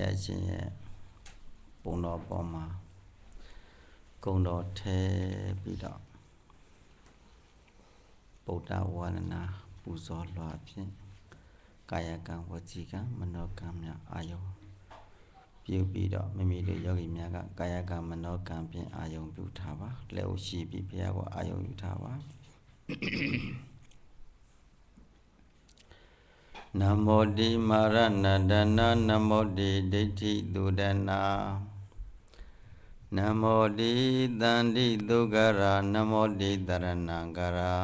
ရားရှင်ရဲ့ပုံတော်ပေါ်မှာဂုံတော်ထဲပြီးတော့ဗုဒ္ဓဝါဒနာပူဇော်လွှာဖြင့်ကာယကံဝစီကံမနောကံများအာယုံပြုပြီးတော့မိမိတို့ယောဂီများကကာယကံမနောကံဖြင့်အာယုံပြုထားပါလက်ဥရှိပြီးဘုရားကိုအာယုံယူထားပါ နမောတိမာရဏဒနာနမောတိဒိဋ္ဌိသူဒနာနမောတိတန္တိဒုက္ခရာနမောတိတရဏံကရာ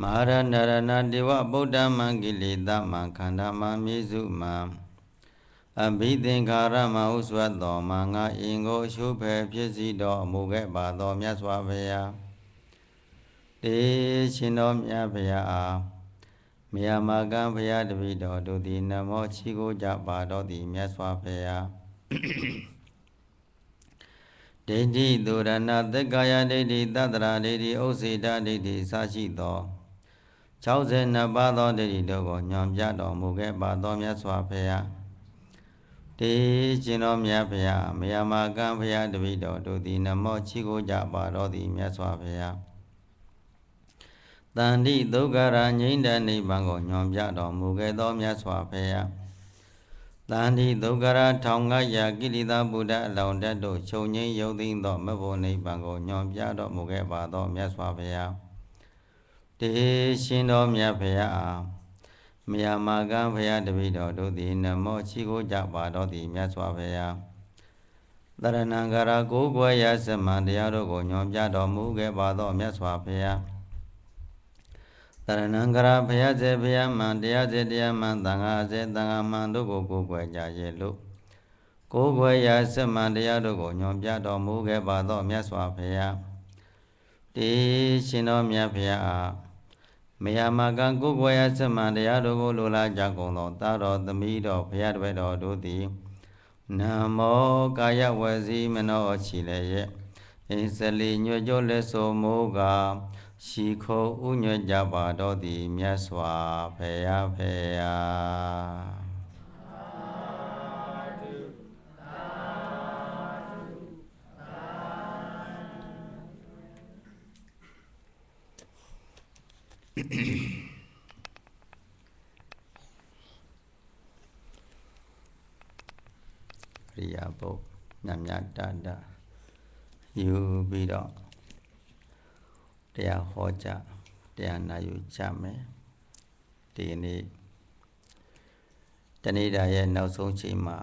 မာရဏရဏဒေဝဗုဒ္ဓမံကိလေသမံခန္ဓာမမြေစုမံအဘိသင်္ခါရမဟုစွတ်တော်မှာငါအင်ကိုရှုဖယ်ဖြစ်စီတော်မူခဲ့ပါတော်မြတ်စွာဘုရားတေရှင်တော်မြတ်ဘုရားအား မယမကံဘုရားတပည့်တော်တို့သည်နမောချီကိုကြပါတော်သည်မြတ်စွာဘုရားဒိဋ္ဌိသူရဏသက္ကာယဒိဋ္ဌိသတ္တရာဒိဋ္ဌိဥစေတဒိဋ္ဌိစရှိသော62ပါးသောဒိဋ္ဌိတို့ကိုညွန်ပြတော်မူခဲ့ပါသောမြတ်စွာဘုရားတေရှင်တော်မြတ်ဘုရားမယမကံဘုရားတပည့်တော်တို့သည်နမောချီကိုကြပါတော်သည်မြတ်စွာဘုရား တန်တိဒုက္ခရာငြိမ့်တဲ့နိဗ္ဗာန်ကိုညွန်ပြတော်မူခဲ့သောမြတ်စွာဘုရားတန်တိဒုက္ခရာထောင်ငါရာကိလေသာဗုဒ္ဓအလောင်းတတ်တို့ချုပ်ငိမ့်ယုံသိသောမဘုံနိဗ္ဗာန်ကိုညွန်ပြတော်မူခဲ့ပါသောမြတ်စွာဘုရားတေရှင်တော်မြတ်ဘုရားအားမယာမာကံဘုရားတပည့်တော်တို့သည်နမောချီကိုကြပါတော်သည်မြတ်စွာဘုရားတရဏံဂရကိုးကွယ်ရစမံတရားတို့ကိုညွန်ပြတော်မူခဲ့ပါသောမြတ်စွာဘုရား တရဏံဂရဘုရားစေဘုရားမံတရားစေတရားမံသံဃာစေသံဃာမံတို့ကိုကိုးကွယ်ကြရဲ့လို့ကိုးကွယ်ရစမံတရားတို့ကိုညွန်ပြတော်မူခဲ့ပါသောမြတ်စွာဘုရားတေရှင်တော်မြတ်ဘုရားအားမယမကံကိုယ်ွယ်ရစမံတရားတို့ကိုလိုလားကြကုန်သောတာတော်သမီးတော်ဘုရားတပည့်တော်တို့သည်နမောကာယဝစီမနောချီလည်းရဲ့အင်းစလီညွတ်ကြောလက်ဆိုမိုးက ရှိခိုးဥညွတ်ကြပါတော်သည်မြတ်စွာဘုရားဖရာရိယာပုတ်မြတ်မြတ်တတယူပြီးတော့ တရားဟောကြတရားနာယူကြမယ်ဒီနေ့တဏိဒါရဲ့နောက်ဆုံးချိန်မှာ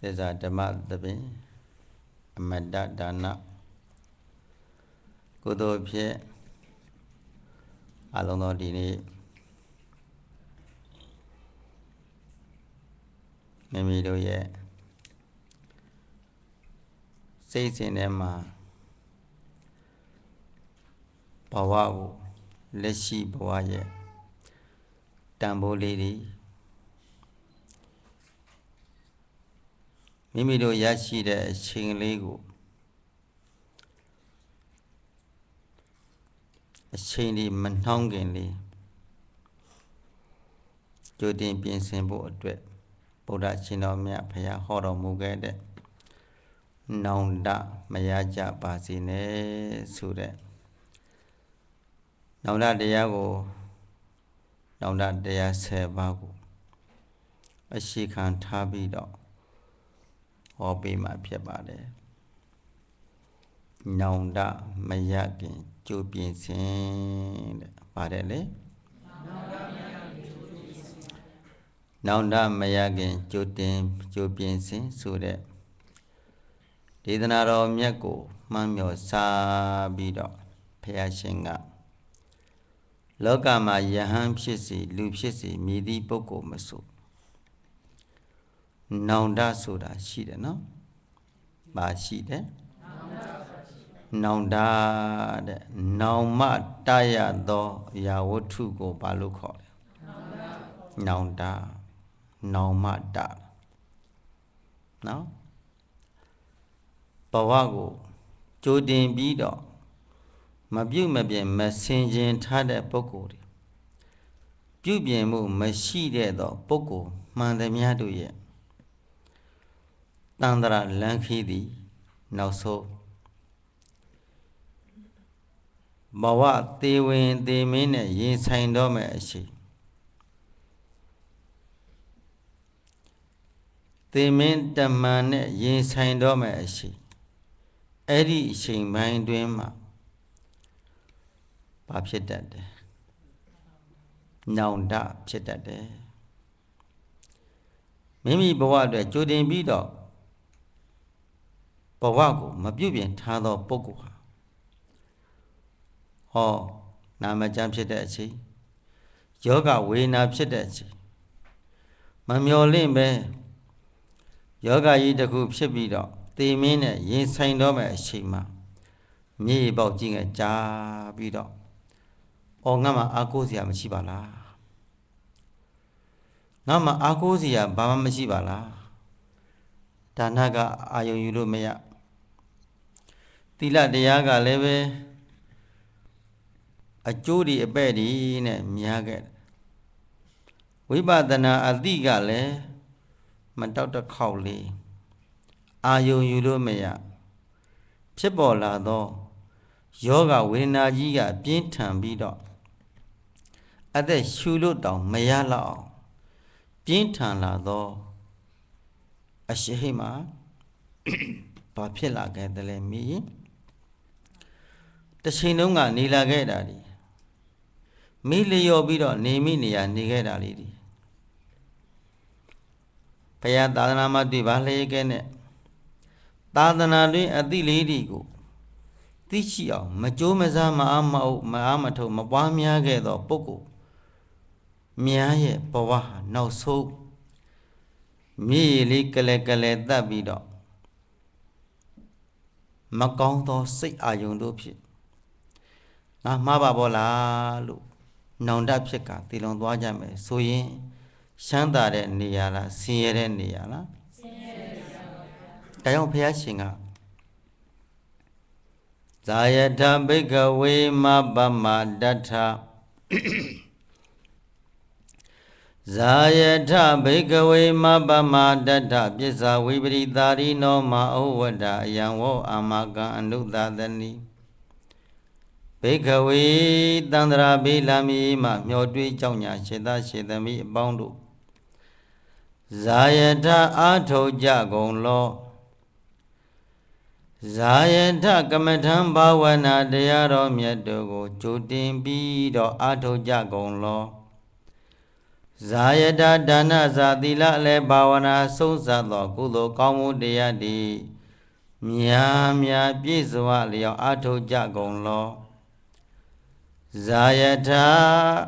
သစ္စာဓမ္မသဘင်အမတ္တဒါနကုသိုလ်ဖြင့်အလုံးသောဒီနေ့မိမိတို့ရဲ့ စိတ်စဉ်ထဲမှာဘဝကိုလက်ရှိဘဝရဲ့တန်ဖိုးလေးတွေမိမိတို့ရရှိတဲ့အချိန်လေးကိုအချိန်ဒီမနှောင်းခင်လေးကြိုတင်ပြင်ဆင်ဖို့အတွက်ဗုဒ္ဓရှင်တော်မြတ်ဘုရားဟောတော်မူခဲ့တဲ့ နောင်တမရကြပါစေနဲ့ဆိုတဲ့နောင်တတရားကိုနောင်တတရား10ပါးကိုအရှိခံထားပြီးတော့ဟောပေးမှာဖြစ်ပါတယ်နောင်တမရခင်ကြိုပြင်စင်တဲ့ပါတယ်လေနောင်တမရခင်ကြိုတင်ကြိုပြင်စင်ဆိုတဲ့ ဒေသနာတော်မြတ်ကိုမှန်းမြော်စားပြီးတော့ဘုရားရှင်ကလောကမှာယဟန်ဖြစ်စီလူဖြစ်စီမြည်သည့်ပုဂ္ဂိုလ်မဆိုနောင်တဆိုတာရှိတယ်နော်။ပါရှိတယ်။နောင်တတဲ့နောင်မတရသောရာဝတ္ထုကိုဘာလို့ခေါ်လဲ။နောင်တနောင်မတနော် ဘဝကိုကြိုတင်ပြီးတော့မပြုတ်မပြင်းမဆင်ခြင်ထားတဲ့ပုဂ္ဂိုလ်တွေပြုပြင်မှုမရှိတဲ့သောပုဂ္ဂိုလ်မှန်သမျှတို့ရဲ့တန္တရာလန်ခီသည်နောက်ဆုံးဘဝသေဝင်သေမင်းနဲ့ရင်ဆိုင်တော့မယ်အရှိသေမင်းတမန်နဲ့ရင်ဆိုင်တော့မယ်အရှိ အဲ့ဒီအချိန်ပိုင်းတွင်မှာဘာဖြစ်တတ်တယ်နောင်တဖြစ်တတ်တယ်မိမိဘဝအတွက်ကြိုတင်ပြီးတော့ဘဝကိုမပြုတ်ပြင်ထားသောပုဂ္ဂိုလ်ဟာဟောနာမကျမ်းဖြစ်တဲ့အချိန်ယောဂဝေဒနာဖြစ်တဲ့အချိန်မမျော်လင့်ပဲယောဂကြီးတစ်ခုဖြစ်ပြီးတော့ သေမင်းနဲ့ရင်ဆိုင်တော့မဲ့အချိန်မှာမြေပေါက်ကြီးငယ်ကြာပြီးတော့အော်ငါမှအာကိုးစရာမရှိပါလားငါမှအာကိုးစရာဘာမှမရှိပါလားဒါနကအာယုံယူလို့မရသီလတရားကလည်းပဲအကျိုးဒီအပဲ့ဒီနဲ့များခဲ့ဝိပဿနာအတိကလည်းမတောက်တစ်ခေါက်လေး အာယုံယူလို့မရဖြစ်ပေါ်လာသောယောဂဝေဒနာကြီးကပြင်းထန်ပြီးတော့အသက်ရှူလို့တောင်မရတော့အောင်ပြင်းထန်လာသောအရှိမဘာဖြစ်လာခဲ့တယ်လဲမီးတချိန်လုံးကနေလာခဲ့တာဒီမိလျော်ပြီးတော့နေမိနေရနေခဲ့တာလေးဒီဘုရားသာသနာမှာတွေ့ပါလေခဲ့နဲ့ သာသနာတွင်အတိလေးတွေကိုသိရှိအောင်မကြိုးမစားမအားမအုပ်မအားမထုတ်မပွားများခဲ့သောပုဂ္ဂိုလ်များရဲ့ဘဝဟာနောက်ဆုံးမြေရည်လေးကလဲကလဲတတ်ပြီးတော့မကောင်းသောစိတ်အာယုံတို့ဖြစ်ငါမှားပါဘောလားလို့နောင်တဖြစ်ကတည်လွန်သွားကြမယ်ဆိုရင်ရှမ်းသာတဲ့နေရာလားဆင်းရဲတဲ့နေရာလားဆင်းရဲတဲ့နေရာပါဗျာ ဒါကြောင့်ဘုရားရှင်ကဇာယထဘိကဝေမပမတထဇာယထဘိကဝေမပမတထပစ္စာဝိပရိသာရိနောမဩဝတ္တအယံဝောအာမကံအနုသသနိဘိကဝေတန္တရာဘိလမီမှမျောတွေးကြောင့်ညာရှေသရှေသမီအပေါင်းတို့ဇာယထအာထုတ်ကြကုန်လော ဇာယထကမထံဘာဝနာတရားတော်မြတ်တို့ကိုကြိုတင်ပြီးတော့အာထုတ်ကြကုန်လောဇာယတဒါနဇာသီလလည်းဘာဝနာဆုံးစပ်သောကုသိုလ်ကောင်းမှုတရားသည်မြာမြာပြည့်စုံလျောက်အာထုတ်ကြကုန်လောဇာယထာ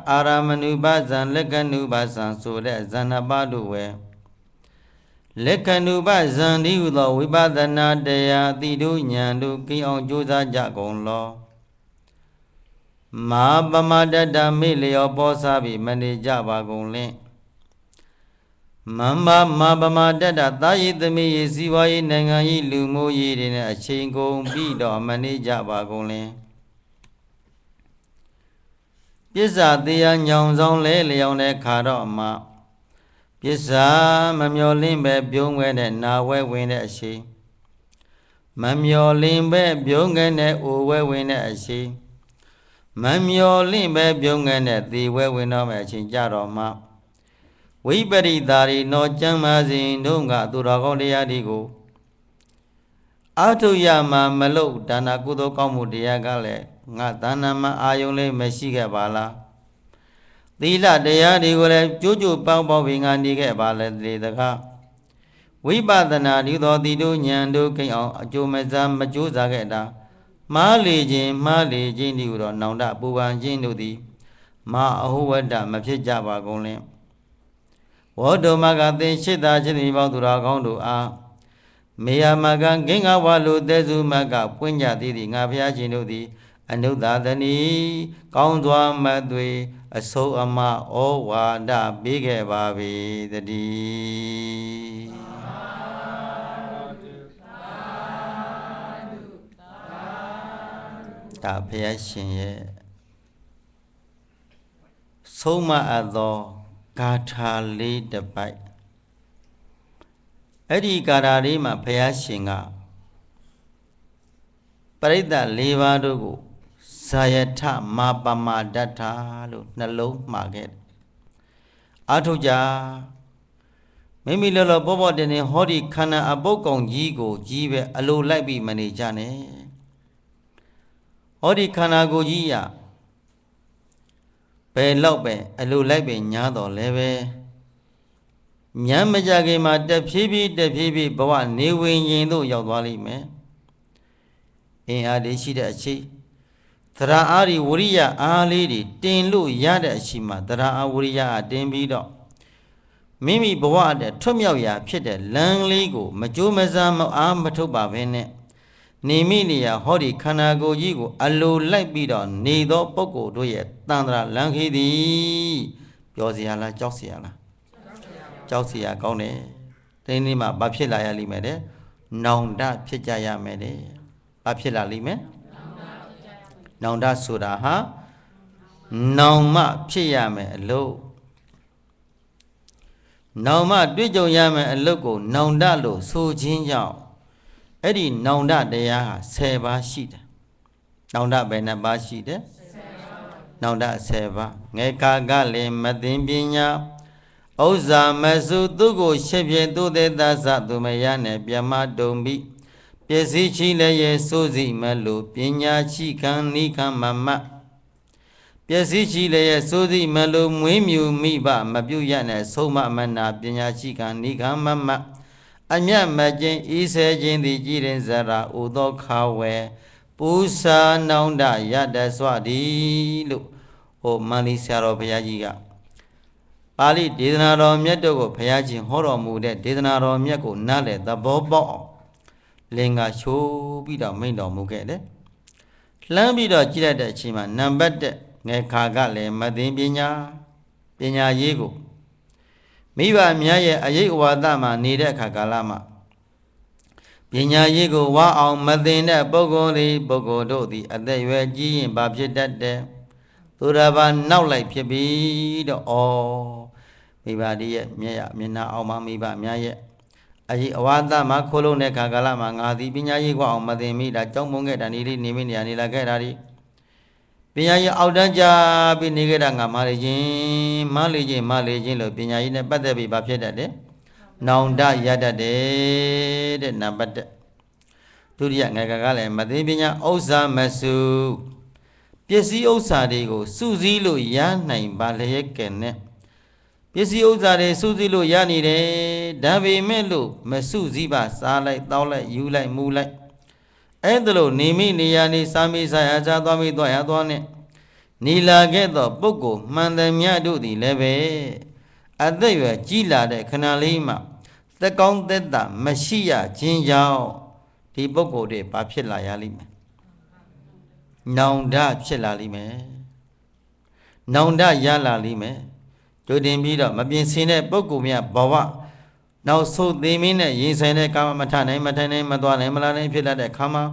အာရမဏုပဇံလက္ခဏုပဇံဆိုတဲ့ဇဏပတို့ဝေ လက္ခဏုပဇံဒီဟုသောဝိပဿနာတရားအတိတို့ဉာဏ်တို့ကိအောင်ကြိုးစားကြကုန်လောမာပမတတမေလျောပေါ်စားပြီးမနေကြပါကုန်လင့်မမ္မာမာပမတတသာယိသမီးရေစီဝါရေးနိုင်ငံရေးလူမျိုးရေးတွေနဲ့အချိန်ကုန်ပြီးတော့မနေကြပါကုန်လင့်ပစ္စာတရားညောင်ဆောင်လဲလျောင်တဲ့ခါတော့မှ ပစ္စာမမျောလင်းပဲပြုံးခွဲတဲ့နာဝဲဝင်တဲ့အရှိမမျောလင်းပဲပြုံးခွဲတဲ့အိုဝဲဝင်တဲ့အရှိမမျောလင့်ပဲပြုံးခဲ့တဲ့သေဝဲဝင်တော့မယ်အချိန်ကြတော့မှဝိပရိသာရီနောကျမ်းမာစဉ်တို့ကသူတော်ကောင်းတရားတွေကိုအာထုရမှာမလို့ဒါနာကုသိုလ်ကောင်းမှုတရားကလည်းငါဒါနာမအာယုံလေးမရှိခဲ့ပါလား သီလတရားတွေကိုလည်းကြိုးကြိုးပေါင်းပေါင်းပြီးငါနေခဲ့ပါလေလေတကားဝိပဿနာဒီတော်တိတို့ဉာဏ်တို့ကိအောင်အကျိုးမစားမကြိုးစားခဲ့တာမှားလေခြင်းမှားလေခြင်းဒီဟုသောနောင်တပူပန်ခြင်းတို့သည်မာအဟုဝတ္တမဖြစ်ကြပါကုန်လင်ဝေါတုမကသင်ရှိတာခြင်းဒီပေါင်းသူတော်ကောင်းတို့အားမေယမကဂင်္ဂဝါလူသေစုမကပွင့်ကြသည်သည်ငါဘုရားရှင်တို့သည် အနုဿသနီကောင်းစွာမသွေ အစိုးအမဩဝါဒပေးခဲ့ပါပြီတည်းဒါဘုရားရှင်ရဲ့ဆုံးမအပ်သောဂါထာလေးတစ်ပိုက်အဲ့ဒီဂါထာလေးမှာဘုရားရှင်ကပရိသတ်၄ပါးတို့ကို ဇာယထမာပမာဒတ္ထာလို့နှလုံးမှာခဲ့တယ်အာထုကြမိမိလောလောပေါ်ပေါ်တင်တင်ဟောဒီခန္ဓာအပုတ်ကောင်ကြီးကိုကြီးပဲအလိုလိုက်ပြီးမနေကြနဲ့ဟောဒီခန္ဓာကိုယ်ကြီးရဘယ်လောက်ပဲအလိုလိုက်ပဲညားတော်လဲပဲညမ်းမကြခင်မှာတဖြည်းဖြည်းတဖြည်းဖြည်းဘဝနေဝင်ရင်တို့ရောက်သွားလိမ့်မယ်အင်အားလေးရှိတဲ့အချိန် သရအားဒီဝရိယအားလေးတွေတင်လို့ရတဲ့အချိန်မှာသရအားဝရိယအားတင်ပြီးတော့မိမိဘဝအတွက်ထွတ်မြောက်ရာ ဖြစ်တဲ့လမ်းလေးကို မကြိုးမစားမအားမထုတ်ပါဘဲနဲ့နေမိနေရဟောဒီခန္ဓာကိုယ်ကြီးကို အလိုလိုက်ပြီးတော့နေသောပုဂ္ဂိုလ်တို့ရဲ့တန်ត្រာလမ်းခီးသည်ပြောစရာလားကြောက်စရာလားကြောက်စရာကောင်းတယ်တင်းဒီမှာဘာဖြစ်လာရလိမ့်မယ်တဲ့နောင်တဖြစ်ကြရမယ်တဲ့ဘာဖြစ်လာလိမ့်မယ် နောင်တဆိုတာဟာနောင်မှဖြစ်ရမယ်အလို့နောင်မှတွေ့ကြုံရမယ်အလုတ်ကို နောင်တလို့ဆိုခြင်းကြောင့်အဲ့ဒီနောင်တတရားဟာ10ပါးရှိတယ်နောင်တဘယ်နှပါးရှိတယ်နောင်တ10ပါးငယ်ကာကလည်းမသိပညာဥစ္စာမစုသူကိုရှစ်ပြေသူသေးသသသူမရနဲ့ပြမတုံပြီး ပစ္စည်းချီလည်းရဲ့စိုးစီမလို့ပညာရှိခံနိခံမမတ်ပျက်စီးရှိလည်းရဲ့စိုးစိမလို့မွေးမြူမိဘမပြုတ်ရနဲ့ဆုံးမမနာပညာရှိကနိခမမအမြတ်မကျင်ဤဆဲခြင်းသည်ကြည်ရင်ဇရာဥသောခါဝဲပူဇာနောင်တရတ္တစွာဒီလို့ဟိုမန္လိဆရာတော်ဘုရားကြီးကပါဠိဒေသနာတော်မြတ်တို့ကိုဘုရားရှင်ဟောတော်မူတဲ့ဒေသနာတော်မြတ်ကိုနားလည်သဘောပေါက်အောင် လင်္ကာရှိုးပြီးတော့မိန့်တော်မူခဲ့တယ်။လှမ်းပြီးတော့ကြည့်လိုက်တဲ့အချိန်မှာနံပါတ်1ငယ်ခါကလည်းမသိပညာပညာရေးကိုမိဘများရဲ့အရေးအဝါဒမှာနေတဲ့အခါကာလမှာပညာရေးကိုဝါအောင်မသိတဲ့ပုဂ္ဂိုလ်သည်ပုဂ္ဂိုလ်တို့သည်အသက်ရွယ်ကြီးရင်ဘာဖြစ်တတ်တယ်သူတော်ဘာနောက်လိုက်ဖြစ်ပြီးတော့ဩမိဘဒီရဲ့မျက်ရမျက်နှာအောင်မမိဘများရဲ့ အရေးအဝါဒမှာခိုးလုံးတဲ့ခါကာလမှာငါသည်ပညာရေးကိုအောင်မသိမိတာကြောင်းမုံခဲ့တာနေလေးနေမိနေရနေလာခဲ့တာဒီပညာရေးအောက်တန်းကြပြီးနေခဲ့တာငါမလေးချင်းမလေးချင်းမလေးချင်းလို့ပညာရေးနဲ့ပတ်သက်ပြီးဘာဖြစ်တတ်တယ်။နောင်တရတတ်တယ်တဲ့နံပါတ်1ဒုတိယငယ်ကကလည်းမသိပညာဥစ္စာမစုပစ္စည်းဥစ္စာတွေကိုစုစည်းလို့ရနိုင်ပါလျက်ကဲနဲ့ ပစ္စည်းဥစ္စာတွေစုစည်းလို့ရနေတယ်ဒါပေမဲ့လို့မစုစည်းပါစားလိုက်တောက်လိုက်ယူလိုက်မူလိုက်အဲ့ဒါလို့နေမိနေရနေစာမိဆိုင်အားချသွားမိသွားရသွားနဲ့နီလာခဲ့သောပုဂ္ဂိုလ်မှန်တယ်မြတ်တို့သည်လည်းပဲအသက်ရွယ်ကြီးလာတဲ့ခဏလေးမှာသက်ကောင်းသက်သာမရှိရခြင်းကြောင့်ဒီပုဂ္ဂိုလ်တွေဘာဖြစ်လာရလိမ့်မယ်။နောင်တဖြစ်လာလိမ့်မယ်။နောင်တရလာလိမ့်မယ်။ ကြိုတင်ပြီးတော့မပြင်ဆင်တဲ့ပုဂ္ဂိုလ်များဘဝနောက်ဆုံးသိမင်းနဲ့ရင်ဆိုင်တဲ့ကာမမထနိုင်မထိုင်နိုင်မသွားနိုင်မလာနိုင်ဖြစ်လာတဲ့ခါမှာ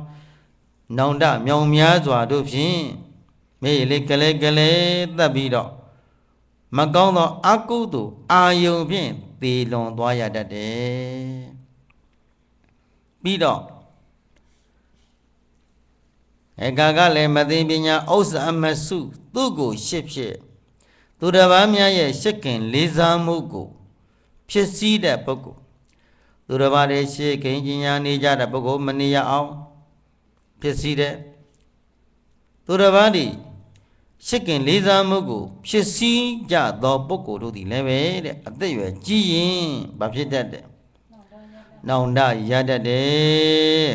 နောင်တမြောင်များစွာတို့ဖြင့်မေးလေကလေးကလေးတက်ပြီးတော့မကောင်းသောအကုသို့အာယုံဖြင့်သေလွန်သွားရတတ်တယ်ပြီးတော့အကကလည်းမသိပညာဥစ္စာမစု သူ့ကိုရှစ်ဖြစ် သူတစ်ပါးများရဲ့ရှစ်ခင်လေးစားမှုကိုဖြစ်စည်းတဲ့ပုဂ္ဂိုလ်သူတော်ဘာတွေရှေ့ကိန်းကျင်ညာနေကြတဲ့ပုဂ္ဂိုလ်မနေရအောင်ဖြစ်စည်းတဲ့သူတော်ဘာတွေရှစ်ကင်လေးစားမှုကိုဖြစ်စည်းကြသောပုဂ္ဂိုလ်တို့သည်လည်းပဲတဲ့အသက်ရွယ်ကြီးရင်ဘာဖြစ်တတ်တယ်နောင်တရတတ်တယ်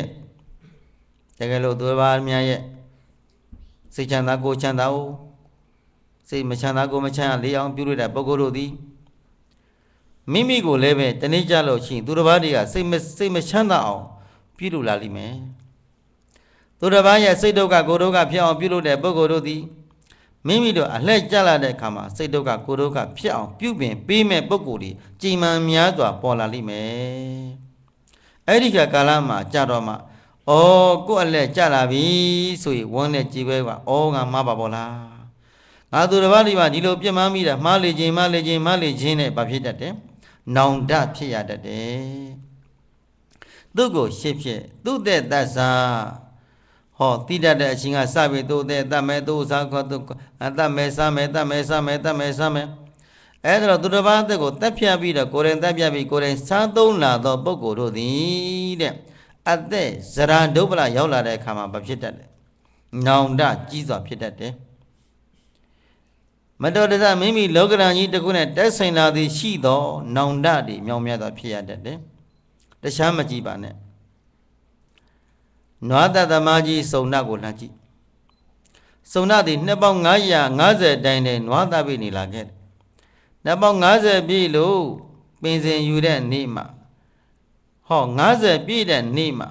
တကယ်လို့သူတော်ဘာများရဲ့စိတ်ချမ်းသာကိုချမ်းသာကို စိတ်မချမ်းသာကိုမချမ်းသာလေးအောင်ပြုလို့တဲ့ပုဂ္ဂိုလ်တို့သည်မိမိကိုလည်းပဲတနေ့ကြလို့ရှိရင်သူတစ်ပါးတွေကစိတ်မစိတ်မချမ်းသာအောင်ပြုလုပ်လာလိမ့်မယ်သူတစ်ပါးရဲ့စိတ်ဒုက္ခကိုယ်ဒုက္ခဖြစ်အောင်ပြုလုပ်တဲ့ပုဂ္ဂိုလ်တို့သည်မိမိတို့အလှည့်ကျလာတဲ့အခါမှာစိတ်ဒုက္ခကိုယ်ဒုက္ခဖြစ်အောင်ပြုပြင်ပေးမဲ့ပုဂ္ဂိုလ်တွေကြည်မှန်များစွာပေါ်လာလိမ့်မယ်အဲ့ဒီကကာလမှာကြတော့မှဩကိုယ့်အလှည့်ကျလာပြီဆိုရင်ဝန်းနဲ့ကြည်ပဲကဩငါမပါပေါ်လား ငငါသူတစ်ပါးဒီမှာဒီလိုပြစ်မှားမိတာမှားလေခြင်းမှားလေခြင်းမှားလေခြင်းနဲ့ဘာဖြစ်တတ်တယ်နောင်တဖြစ်ရတတ်တယ်သူ့ကိုရှစ်ဖြစ်သူ့တဲ့တတ်စားဟောတိတတ်တဲ့အချင်းကစပြီသူ့တဲ့တတ်မဲသူ့စားခေါ်သူအတတ်မဲစားမဲတတ်မဲစားမဲတတ်မဲစားမဲအဲ့ဒါတော့သူတစ်ပါးအသက်ကိုတက်ဖြတ်ပြီးတော့ကိုယ်တိုင်တက်ဖြတ်ပြီးကိုယ်တိုင်စားသုံးလာသောပုဂ္ဂိုလ်တို့သည်တဲ့အသက်ဇရာဒုပ္ပလရောက်လာတဲ့အခါမှာဘာဖြစ်တတ်လဲနောင်တကြီးစွာဖြစ်တတ်တယ် မတော်တဆမိမိလောကရန်ကြီးတခုနဲ့တက်ဆိုင်လာသည်ရှိသောနောင်တတွေမြောင်မြတ်စွာဖြစ်ရတတ်တယ်တခြားမကြည့်ပါနဲ့နွားတသမားကြီးစုံနာကိုလှမ်းကြည့်စုံနာသည်နှစ်ပေါင်း950တိုင်နဲ့နွားသားပြီးနေလာခဲ့တယ်နှစ်ပေါင်း90ပြည့်လို့ပင်စင်ယူတဲ့နေ့မှာဟော90ပြည့်တဲ့နေ့မှာ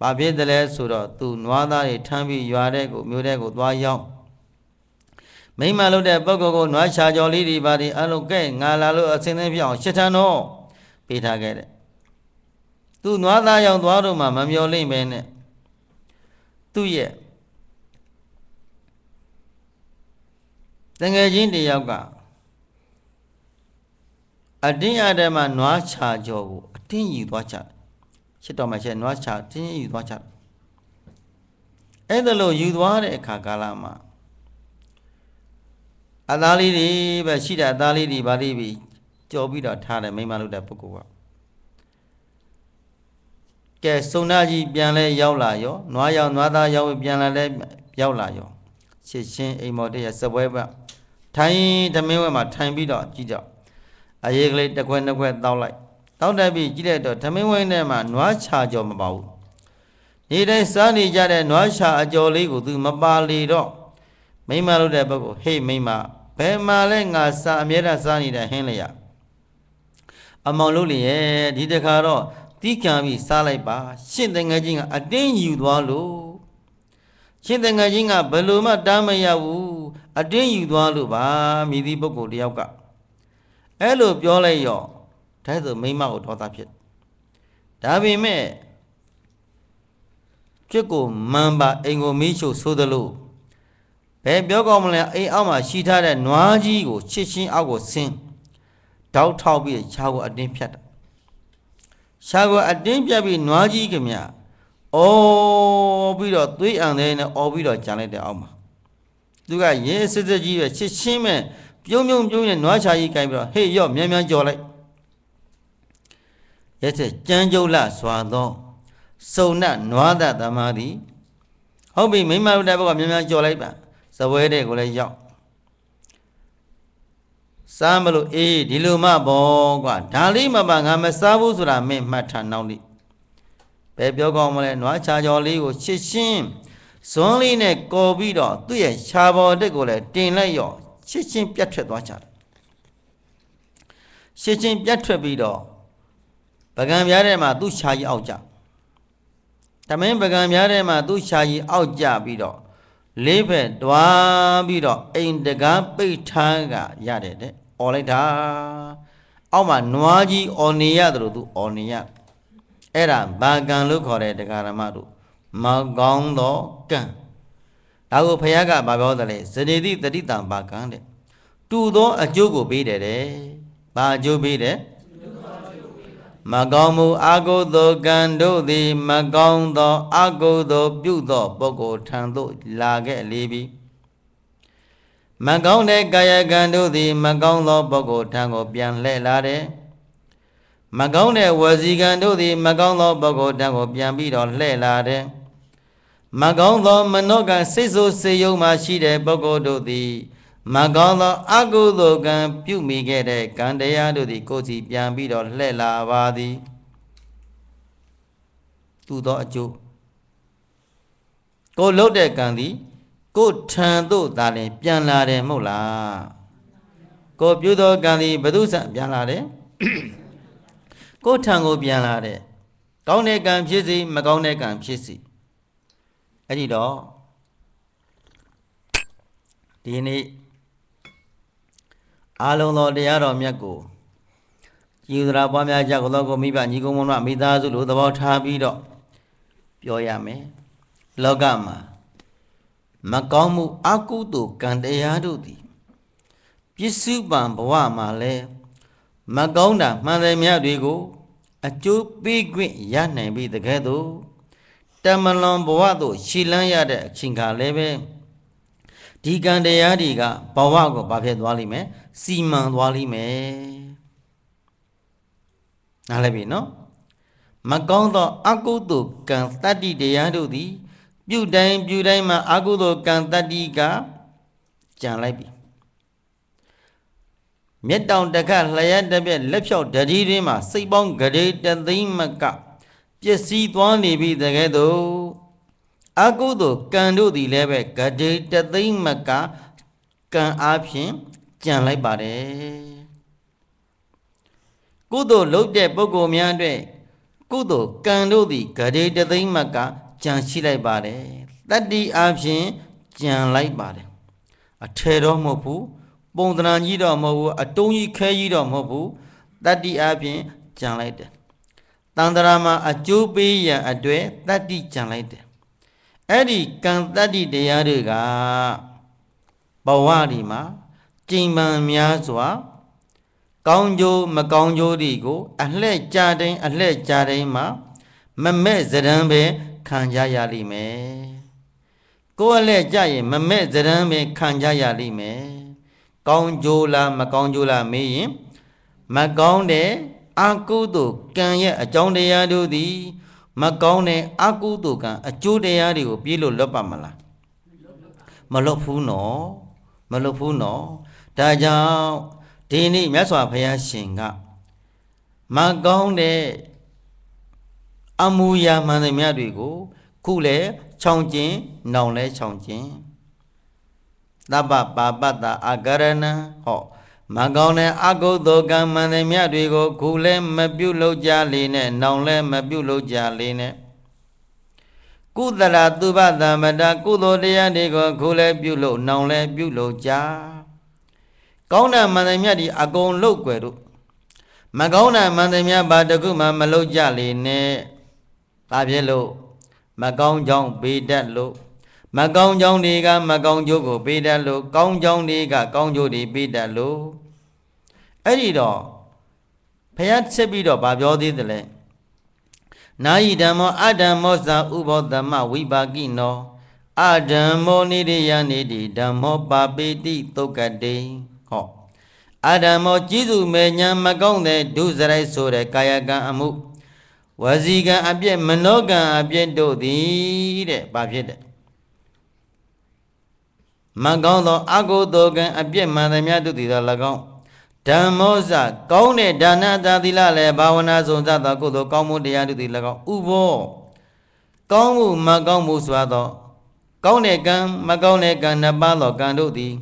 ဘာဖြစ်တယ်လဲဆိုတော့သူနွားသားတွေထမ်းပြီးရွာတဲ့ကိုမြို့တဲ့ကိုသွားရောက် မိမလုပ်တဲ့ပုဂ္ဂိုလ်ကိုနွားချာကြော်လေးတွေပါဒီအလုံးကဲငါလာလို့အစင်းသိပြအောင်ရှစ်ထန်းတော့ပေးထားခဲ့တဲ့သူနွားသားရောက်သွားတော့မှမမျောလိမ့်ပဲနဲ့သူ့ရဲ့တငယ်ချင်းတယောက်ကအတင်းအဓမ္မနွားချာကြော်ကိုအတင်းယူသွားချတယ်ရှစ်တော်မှာရှစ်နွားချာတင်းယူသွားချတယ်အဲ့ဒါလို့ယူသွားတဲ့အခါကာလမှာ အသားလေးတွေပဲရှိတဲ့အသားလေးတွေဗာလေးပြီးကြော်ပြီးတော့ထားတယ်မိမလုပ်တဲ့ပုဂ္ဂိုလ်ကကဲစုံနာကြီးပြန်လဲရောက်လာရောနွားရောက်နွားသားရောက်ပြန်လာလဲရောက်လာရောရှစ်ချင်းအိမ်မော်တရစပွဲပထိုင်ဓမင်းဝဲမှာထိုင်ပြီးတော့ကြည့်ကြအရေးကလေးတစ်ခွက်နှစ်ခွက်တောက်လိုက်တောက်တက်ပြီးကြည့်လိုက်တော့ဓမင်းဝဲထဲမှာနွားချာကြော်မပါဘူးဒီတိုင်းစားနေကြတဲ့နွားချာအကြော်လေးကိုသူမပါလေတော့ မိမလုပ်တဲ့ပုဂ္ဂိုလ်ဟေးမိမဘယ်မှာလဲငါစားအမြဲတမ်းစားနေတဲ့ဟင်းလျာအမောင်လို့လေဒီတခါတော့တီးခံပြီးစားလိုက်ပါ ရှင့်တငယ်ချင်းကအတင်းယူသွားလို့ရှင့်တငယ်ချင်းကဘယ်လိုမှတားမရဘူးအတင်းယူသွားလို့ပါမိသည့်ပုဂ္ဂိုလ်တယောက်ကအဲ့လိုပြောလိုက်ရောဒါဆိုမိမကိုဒေါသဖြစ်ဒါပေမဲ့ကျွတ်ကိုမန်ပါအိမ်ကိုမီးရှို့ဆိုးသလို ဘယ်ပြောကောင်းမလဲအိမ်အောက်မှာရှိထားတဲ့နွားကြီးကိုချစ်ချင်းအောက်ကိုဆင်းတောက်ထောက်ပြီးခြားကိုအတင်းဖြတ်တာရှားကိုအတင်းပြတ်ပြီးနွားကြီးကမြအော်ပြီးတော့သွေးအံတဲ့နဲ့အော်ပြီးတော့ကြံလိုက်တဲ့အောက်မှာသူကရဲစစ်စစ်ကြီးပဲချစ်ချင်းမဲ့ပြုံးပြုံးပြုံးနဲ့နွားချာကြီးကင်ပြီးတော့ဟေ့ရော့မြန်မြန်ကြော်လိုက်ရဲတဲ့ကြမ်းကြုတ်လစွာသောစုံနနွားသသမားသည်ဟုတ်ပြီမိမတို့တဲ့ဘက်ကမြန်မြန်ကြော်လိုက်ပါ ဇပွဲတဲ့ကိုလည်းရောက်စားမလို့အေးဒီလိုမှပေါ့ကွာဒါလေးမပါငါမစားဘူးဆိုတာမင်းမှတ်ထားနောက်လိဘယ်ပြောကောင်းမလဲနွားချာကျော်လေးကိုချစ်ချင်းဇွန်းလေးနဲ့ကော်ပြီးတော့သူ့ရဲ့ခြာပေါ်တက်ကိုလည်းတင်လိုက်ရောချစ်ချင်းပြတ်ထွက်သွားကြတယ်ချစ်ချင်းပြတ်ထွက်ပြီးတော့ပကံပြားထဲမှာသူ့ခြာကြီးအောက်ကြတမင်းပကံပြားထဲမှာသူ့ခြာကြီးအောက်ကြပြီးတော့ လေးဘက်တွားပြီးတော့အိမ်တကားပိတ်ထားကရတယ်တဲ့អော်လိုက်တာအောက်မှာနွားကြီးអော်နေရတယ်လို့သူអော်နေရအဲ့ဒါဘာကံလို့ခေါ်တဲ့တရားဓမ္မတို့မကောင်းသောကံဒါကိုဘုရားကဘာပြောသလဲဇနေတိတတိတံဘာကံတဲ့တူသောအကျိုးကိုပေးတယ်တဲ့ဘာအကျိုးပေးတယ် မကောင်းမှုအာဟုသောကံတို့သည် မကောင်းသောအာဟုသောပြုသောပုဂ္ဂိုလ်ထံသို့လာခဲ့လေပြီမကောင်းတဲ့ကာယကံတို့သည် မကောင်းသောပုဂ္ဂိုလ်ထံကိုပြန်လှည့်လာတယ်မကောင်းတဲ့ဝစီကံတို့သည် မကောင်းသောပုဂ္ဂိုလ်ထံကိုပြန်ပြီးတော့လှည့်လာတယ်မကောင်းသောမနောကစိတ်ဆိုးစေယုံမှရှိတဲ့ပုဂ္ဂိုလ်တို့သည် မကောင်းသောအကုသိုလ်ကံပြုမိခဲ့တဲ့ကံတရားတို့သည်ကိုယ်စီပြန်ပြီးတော့လှည့်လာပါသည်သူသောအကျိုးကိုလှုပ်တဲ့ကံသည်ကိုထံသို့သာလင်ပြန်လာတယ်မဟုတ်လားကိုပြုသောကံသည်ဘု து ဆံပြန်လာတယ်ကိုထံကိုပြန်လာတယ်ကောင်းတဲ့ကံဖြစ်စီမကောင်းတဲ့ကံဖြစ်စီအဲ့ဒီတော့ဒီနေ့ အာလုံးသောတရားတော်မြတ်ကိုကြည်သရာပွားများကြကိုသောကိုမိဘညီကုန်းမွန်မိသားစုလိုသဘောထားပြီးတော့ပြောရမယ်လောကမှာမကောင်းမှုအကုသိုလ်ကံတရားတို့သည်ပစ္စုပန်ဘဝမှာလဲမကောင်းတာမှန်တယ်မြတ်တွေကို အကျိုးပေးခွင့်ရနိုင်ပြီတကယ်တော့တမလွန်ဘဝသို့ရှည်လန်းရတဲ့အချိန်ခါလည်းပဲ ဒီကံတရားတွေကဘဝကိုဘာဖြစ်သွားလိမ့်မယ်စီမံသွားလိမ့်မယ်နားလည်ပြီနော်မကောင်းသောအကုသိုလ်ကံတတ္တိတရားတို့သည် ပြုတိုင်းပြုတိုင်းမှာအကုသိုလ်ကံတတ္တိကကြံလိုက်ပြီမြက်တောင်တခတ်လျက်တပြက်လက်ဖြောက်တတိရင်းမှာစိတ်ပေါင်းဂရေတသိမ့်မကပျက်စီးသွားနေပြီတကယ်တော့ အကုသိုလ်ကံတို့သည်လည်းပဲဂရေတသိမ့်မကကံအားဖြင့်ကြံလိုက်ပါတယ်ကုသိုလ်လုပ်တဲ့ပုဂ္ဂိုလ်များအတွက်ကုသိုလ်ကံတို့သည်ဂရေတသိမ့်မကကြံရှိလိုက်ပါတယ်တတ္တိအားဖြင့်ကြံလိုက်ပါတယ်အထေတော့မဟုတ်ဘူးပုံသဏ္ဍာန်ကြီးတော့မဟုတ်ဘူးအတုံးကြီးခဲကြီးတော့မဟုတ်ဘူးတတ္တိအားဖြင့်ကြံလိုက်တယ်တန်တရာမှာအကျိုးပေးရန်အတွေ့တတ္တိကြံလိုက်တယ် အဲ့ဒီကံတတ္တိတရားတွေကဘဝဒီမှာကြင်မှန်များစွာ ကောင်းကျိုးမကောင်းကျိုးတွေကို အလှဲ့ကြတိုင်းအလှဲ့ကြတိုင်းမှာမမဲ့ဇရံပဲခံကြရလိမ့်မယ်ကိုယ်အလှဲ့ကြရင်မမဲ့ဇရံပဲခံကြရလိမ့်မယ်ကောင်းကျိုးလားမကောင်းကျိုးလားမေးရင် မကောင်းတဲ့အကုသိုလ်ကံရဲ့အကြောင်းတရားတို့သည် မကောင်းတဲ့အကုသိုလ်ကံအကျိုးတရားတွေကိုပြေလို့လွတ်ပါမလားမလွတ်ဘူးနော်မလွတ်ဘူးနော်ဒါကြောင့်ဒီနေ့မြတ်စွာဘုရားရှင်ကမကောင်းတဲ့အမူအရာမှန်သမျှတွေကိုခုလဲခြောင်ကျင်နောင်လဲခြောင်ကျင်သဗ္ဗပါပတ္တအာကရဏဟော မကောင်းတဲ့အကုသိုလ်ကံမှန်သမျှတွေကိုခုလဲမပြုတ်လို့ကြလေနဲ့နောင်လဲမပြုတ်လို့ကြလေနဲ့ကုသလသုဘသမ္ပတကုသိုလ်တရားတွေကိုခုလဲပြုတ်လို့နောင်လဲပြုတ်လို့ကြကောင်းတဲ့မှန်သမျှဒီအကုန်လုတ်ွယ်တို့မကောင်းတဲ့မှန်သမျှဘာတခုမှမလုတ်ကြလေနဲ့ဒါဖြစ်လို့မကောင်းကြောင်းပေးတတ်လို့ မကောင်းကြောင်းတွေကမကောင်းကျိုးကိုပေးတတ်လို့ကောင်းကြောင်းတွေကကောင်းကျိုးတွေပေးတတ်လို့အဲ့ဒီတော့ဖះချက်ပြီးတော့ဗာပြောသေးတယ်လေနာယိဓမ္မောအဓမ္မောဇာဥဘောဓမ္မဝိပါကိနောအဓမ္မောနိရိယနိတိဓမ္မောပါပိတိသုတ်ကတိဟောအဓမ္မောကြီးစုမေညာမကောင်းတဲ့ဒုစရိုက်ဆိုတဲ့ကာယကံအမှုဝစီကံအပြည့်မနောကံအပြည့်တို့သည်တဲ့ဘာဖြစ်တဲ့ မကောင်းသောအကုသိုလ်ကံအပြည့်မှန်သမျှတို့သည်သော၎င်းဓမ္မောဇကောင်းတဲ့ဒါနသာသီလလည်းဘာဝနာဆုံးသသောကုသိုလ်ကောင်းမှုတရားတို့သည်၎င်းဥဘောကောင်းမှုမကောင်းမှုဆိုသောကောင်းတဲ့ကံမကောင်းတဲ့ကံနှစ်ပါးသောကံတို့သည်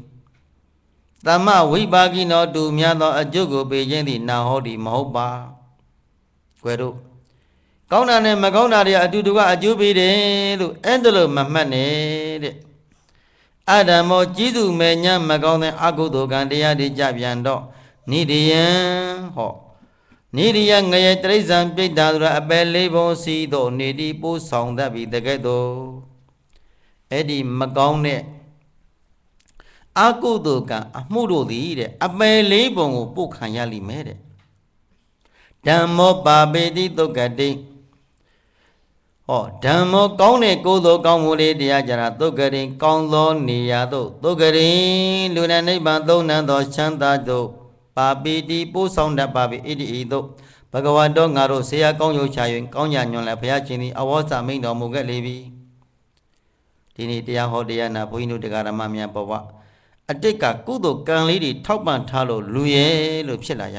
တမဝိပါကိနောတူများသောအကျုပ်ကိုပေးခြင်းသည်နာဟောသည်မဟုတ်ပါကွယ်တို့ကောင်းတာနဲ့မကောင်းတာတွေအတူတူကအကျိုးပေးတယ်လို့အဲ့ဒါလို့မမှတ်နဲ့တဲ့ အဓမ္မောကြီးသူမဲ့ညမကောင်းတဲ့အကုသိုလ်ကံတရားတွေကြပြန်တော့နိဒယံဟောနိရိယငရေတရိစ္ဆာန်ပြိတ္တာသူရအပယ်လေးပုံစီတော့နေတိပို့ဆောင်တတ်ပြီတကဲ့သို့အဲ့ဒီမကောင်းတဲ့အကုသိုလ်ကံအမှုတို့သည်တဲ့အပယ်လေးပုံကိုပို့ခံရလိမ့်မယ်တဲ့ဓမ္မောပါပေတိတုတ်ကတိ ဟောဓမ္မောကောင်းတဲ့ကိုယ်သောကောင်းမှုလေးတရားကြတာသုတ်ကရင်ကောင်းသောနေရာသို့သုတ်ကရင်လူနဲ့နိဗ္ဗာန်သုံးနှံသောချမ်းသာသို့ပါပိတိပို့ဆောင်တတ်ပါပြီဣတိဤသို့ဘဂဝါတော်ငါတို့ဆေယကောင်းရုပ်ချ၍ကောင်းညာညွန်လည်းဘုရားရှင်သည်အဝေါစာမိန်တော်မူခဲ့လေပြီဒီနေ့တရားဟောတရားနာဘုန်းကြီးတို့တရားဓမ္မများဘဝအတိတ်ကကုသိုလ်ကံလေးတွေထောက်ပံ့ထားလို့လူရဲလို့ဖြစ်လာရ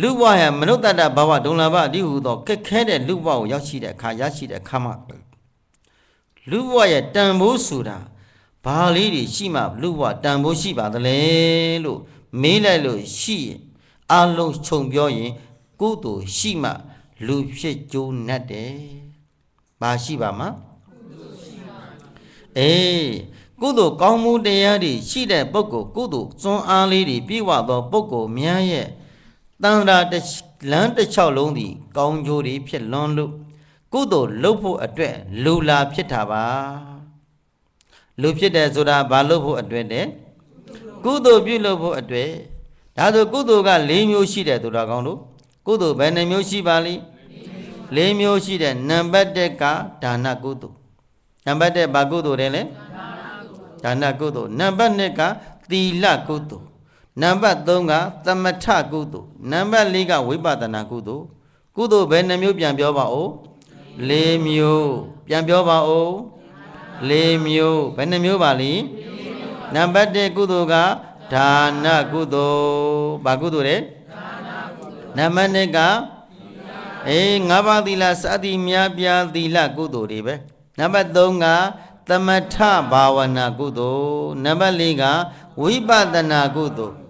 လူဘဝရမနုဿတဘဝဒုံလဘအတိဟုသောခက်ခဲတဲ့လူဘဝကိုရောက်ရှိတဲ့အခါရရှိတဲ့အခါမှာလူဘဝရဲ့တန်ဖိုးဆိုတာဘာလေးတွေရှိမှလူဘဝတန်ဖိုးရှိပါသလဲလို့မေးလိုက်လို့ရှိရင်အလုံးခြုံပြောရင်ကုသိုလ်ရှိမှလူဖြစ်ကြိုးနဲ့တယ်။ဘာရှိပါမှာအေးကုသိုလ်ကောင်းမှုတရားတွေရှိတဲ့ပုဂ္ဂိုလ်ကုသိုလ်စွမ်းအားလေးတွေပြည့်ဝသောပုဂ္ဂိုလ်များရဲ့ တန်ត្រာလမ်းတစ်ချောက်လုံးသည် ကောင်းကျိုးတွေဖြစ်လွန်လို့ကုသိုလ်လုပ်ဖို့အတွက်လူလာဖြစ်တာပါလူဖြစ်တယ်ဆိုတာဘာလို့ဖို့အတွက်တဲ့ကုသိုလ်ပြုလို့ဖို့အတွက်ဒါဆိုကုသိုလ်က၄မျိုးရှိတယ်သူတော်ကောင်းတို့ကုသိုလ်ဘယ်နှမျိုးရှိပါလိ၄မျိုးရှိတယ်နံပါတ်1ကဒါနကုသိုလ်နံပါတ်1ဘာကုသိုလ်တယ်လဲဒါနကုသိုလ်နံပါတ်2ကသီလကုသိုလ် နံပါတ်3ကသမထကုသိုလ်နံပါတ်4ကဝိပဿနာကုသိုလ်ကုသိုလ်ဘယ်နှမျိုးပြန်ပြောပါဦး၄မျိုးပြန်ပြောပါဦး၄မျိုးဘယ်နှမျိုးပါလိနံပါတ်1ကုသိုလ်ကဒါနကုသိုလ်ဘာကုသိုလ်လဲနံပါတ်2ကအေးငါးပါးသီလစသည်များပြားသီလကုသိုလ်တွေပဲနံပါတ်3ကသမထဘာဝနာကုသိုလ်နံပါတ်4ကဝိပဿနာကုသိုလ်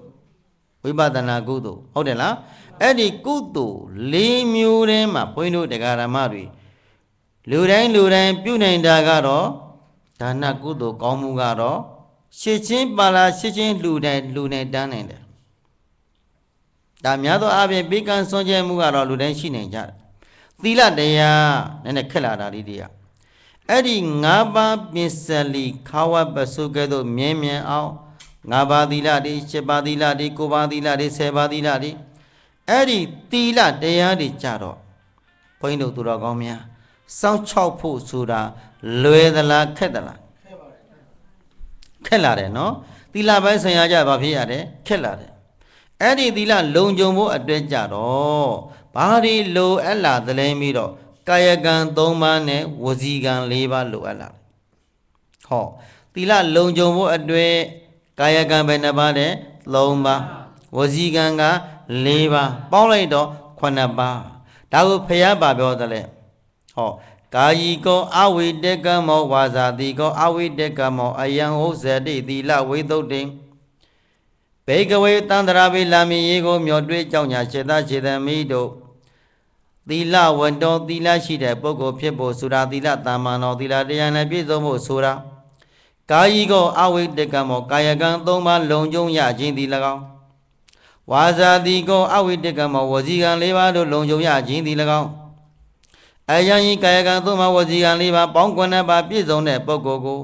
ဝိပဿနာကုသိုလ်ဟုတ်တယ်လားအဲ့ဒီကုသိုလ်၄မျိုးထဲမှာဘုန်းကြီးတို့တရားဓမ္မတွေလူတိုင်းလူတိုင်းပြုနိုင်တာကတော့ဒါနကုသိုလ်ကောင်းမှုကတော့ရှစ်ချင်းပါလာရှစ်ချင်းလှူတိုင်းလှူနေတန်းနိုင်တယ်ဒါများသောအားဖြင့်ဘေးကံစွန့်ကြဲမှုကတော့လူတိုင်းရှိနိုင်ကြတယ်သီလတရားနည်းနည်းခက်လာတာလေးတွေကအဲ့ဒီ၅ပါးပင်စလီခါဝပစုကဲ့သို့မြဲမြံအောင် ၅ပါးသီလတွေ၈ပါးသီလတွေ၉ပါးသီလတွေ၁၀ပါးသီလတွေအဲ့ဒီသီလတရားတွေကြတော့ဘုန်းကြီးတို့သူတော်ကောင်းများစောင့်ချောက်ဖို့ဆိုတာလွယ်သလားခက်သလားခက်လာတယ်နော်သီလပိုင်းဆင်ရကြဘာဖြစ်ရတယ်ခက်လာတယ်အဲ့ဒီသီလလုံခြုံဖို့အတွက်ကြတော့ဘာဒီလိုအပ်လာသလဲပြီးတော့ကာယကံ၃ပါးနဲ့ဝစီကံ၄ပါးလိုအပ်လာတယ်ဟောသီလလုံခြုံဖို့အတွက် ကာယကံပဲနှပါးတဲ့၃ပါးဝစီကံက၄ပါးပေါင်းလိုက်တော့9ပါးဒါကိုဖះပါပြောတယ်လေဟောကာယီကောအဝိတကမောဝါဇာတိကောအဝိတကမောအယံဟောဇတိသီလဝိသုတ်တိဘေကဝေတန္တရာဘိလာမီရေကိုမျောတွေးကြောင့်ညာခြေသားခြေသမီးတို့သီလဝတ္တောသီလရှိတဲ့ပုဂ္ဂိုလ်ဖြစ်ဖို့ဆိုတာသီလတာမန်တော်သီလတရားနဲ့ပြည့်စုံဖို့ဆိုတာ ကာယီကောအဝိတကမောကာယကံ၃ပါးလုံခြုံရခြင်းသည်၎င်းဝါဇာတိကောအဝိတကမောဝစီကံ၄ပါးတို့လုံခြုံရခြင်းသည်၎င်းအယံဤကာယကံသုံးပါးဝစီကံ၄ပါးပေါင်းကွန်းပါပြည့်စုံတဲ့ပုဂ္ဂိုလ်ကို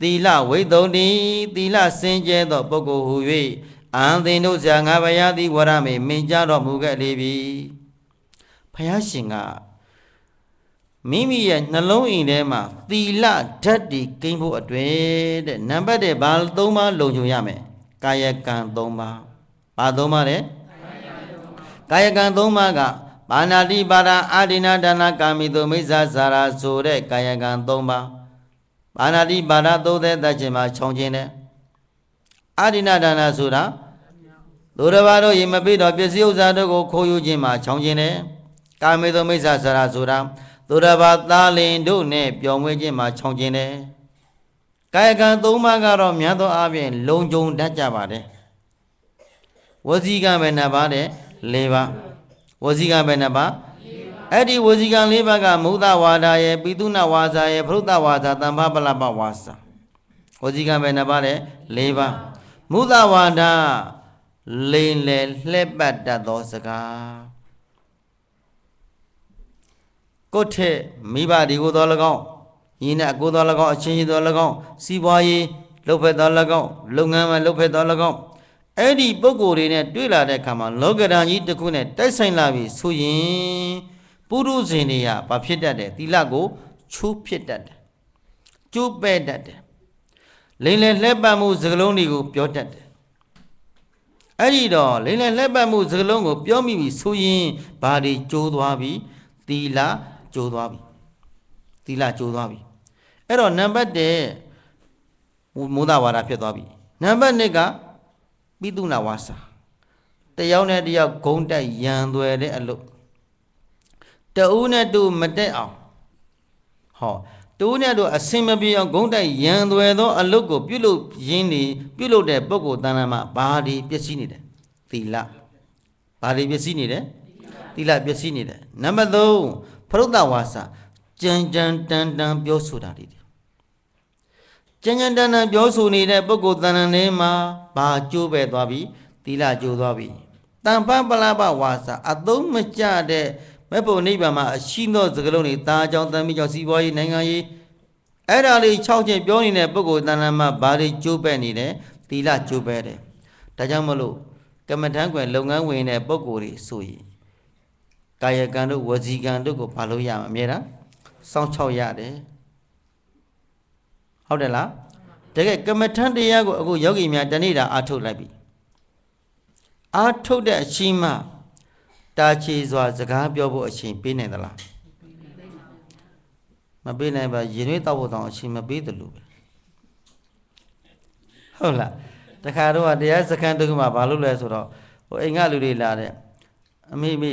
သီလဝိသုဒ္ဓိသီလစင်ကြဲသောပုဂ္ဂိုလ်ဟူ၍အံသင်တို့ဆရာငါဘုရားသည်ဝရမေမင်ကြတော်မူခဲ့လေပြီဘုရားရှင်က မိမိရဲ့နှလုံးအိမ်ထဲမှာသီလဓာတ်ဒီကိန်းဖို့အတွက်တဲ့နံပါတ်တဲ့ဘာသုံးပါးလုံခြုံရမယ်ကာယကံသုံးပါးဘာသုံးပါးလဲကာယကံသုံးပါးကပါဏာတိပါဒအာဒိနာဒါနကာမိတုမိစ္ဆာဇာရာဆိုတဲ့ကာယကံ၃ပါးပါဏာတိပါဒသုံးတဲ့တတ်ခြင်းမှာခြုံခြင်းတယ်အာဒိနာဒါနဆိုတာသူတစ်ပါးတို့ရေမပိတော့ပစ္စည်းဥစ္စာတို့ကိုခိုးယူခြင်းမှာခြုံခြင်းတယ်ကာမိတုမိစ္ဆာဇာရာဆိုတာ သူတစ်ပါးသားလင်တို့နဲ့ပျော်မွေးခြင်းမှာခြုံခြင်းတယ်ကာယကံ၃ပါးကတော့များသောအားဖြင့်လုံခြုံတတ်ကြပါတယ်ဝစီကံပဲနှစ်ပါးတဲ့၄ပါးဝစီကံပဲနှစ်ပါးအဲ့ဒီဝစီကံ၄ပါးကမုဒ္ဒဝါဒရဲ့ပိတုဏဝါစာရဲ့ဖရုဒ္ဒဝါစာတမ္ပပလပဝါစာဝစီကံပဲနှစ်ပါးတဲ့၄ပါးမုဒ္ဒဝါဒလိန်လေလှဲ့ပတ်တတ်သောစကား ကိုထက်မိဘဒီကိုတော်၎င်းညီနဲ့အကိုတော်၎င်းအချင်းချင်းတော်၎င်းစီးပွားရေးလုပ်ဖက်တော်၎င်းလုပ်ငန်းမှာလုပ်ဖက်တော်၎င်းအဲ့ဒီပုံကိုယ်တွေနဲ့တွေ့လာတဲ့အခါမှာလောကဓာန်ကြီးတစ်ခုနဲ့တိုက်ဆိုင်လာပြီဆိုရင်ပုရုဇဉ်တွေကဘာဖြစ်တတ်တယ်သီလကိုချိုးဖြစ်တတ်တယ်ကျိုးပဲ့တတ်တယ်လိမ့်လေလှက်ပတ်မှုစကလုံးတွေကိုပြောတတ်တယ်အဲ့ဒီတော့လိမ့်လေလှက်ပတ်မှုစကလုံးကိုပြောမိပြီဆိုရင်ဘာတွေကျိုးသွားပြီသီလ ကျိုးသွားပြီသီလကျိုးသွားပြီအဲ့တော့နံပါတ်1မိုးသားဝါဒဖြစ်သွားပြီနံပါတ်2ကပိတုနာဝါစာတယောက်နဲ့တယောက်ဂုံးတက်ရန်သွယ်တဲ့အလုပ်တဦးနဲ့တူမတက်အောင်ဟောတူနဲ့တူအစင်မပြေအောင်ဂုံးတက်ရန်သွယ်သော အလုပ်ကိုပြုလုပ်ရင်းနေပြုလုပ်တဲ့ပုဂ္ဂိုလ်တဏ္ဍာမှာဘာဒီပျက်စီးနေတယ်သီလဘာဒီပျက်စီးနေတယ်သီလပျက်စီးနေတယ်နံပါတ်3ဖ ရုဒ္ဒဝါစာကြံကြံတန်တန်ပြောဆိုတာတွေကြံကြံတန်တန်ပြောဆိုနေတဲ့ပုဂ္ဂိုလ်တဏ္ဍာထဲမှာဘာကျိုးပဲသွားပြီသီလကျိုးသွားပြီတန်ဖပလပဝါစာအသုံးမကျတဲ့မဲ့ဖို့နိဗ္ဗာန်မှာအရှိသောစကလုံးတွေတာကြောင့်တန်မိကြောင့်စီးပွားရေးနိုင်ငံရေးအဲ့ဒါလေး6ချက်ပြောနေတဲ့ပုဂ္ဂိုလ်တဏ္ဍာမှာဘာတွေကျိုးပဲ့နေတယ်သီလကျိုးပဲ့တယ်ဒါကြောင့်မလို့ကမ္မထံကွယ်လုပ်ငန်းဝင်တဲ့ပုဂ္ဂိုလ်တွေဆိုရင် ကာယကံတို့ဝစီကံတို့ကိုဘာလို့ရမှာအမြဲတမ်းစောင့်ချောက်ရတယ်ဟုတ်တယ်လားတကယ်ကမ္မထံတရားကိုအခုယောဂီများတနေ့တာအားထုတ်လိုက်ပြီအားထုတ်တဲ့အချိန်မှတာချီစွာစကားပြောဖို့အချိန်ပေးနိုင်သလားမပေးနိုင်ပါရင်ွေးတောက်ဖို့တောင်အချိန်မပေးတယ်လို့ပဲဟုတ်လားတခါတော့တရားစခန်းတုန်းကဘာလို့လဲဆိုတော့ဟိုအိမ်ကလူတွေလာတဲ့အမေမေ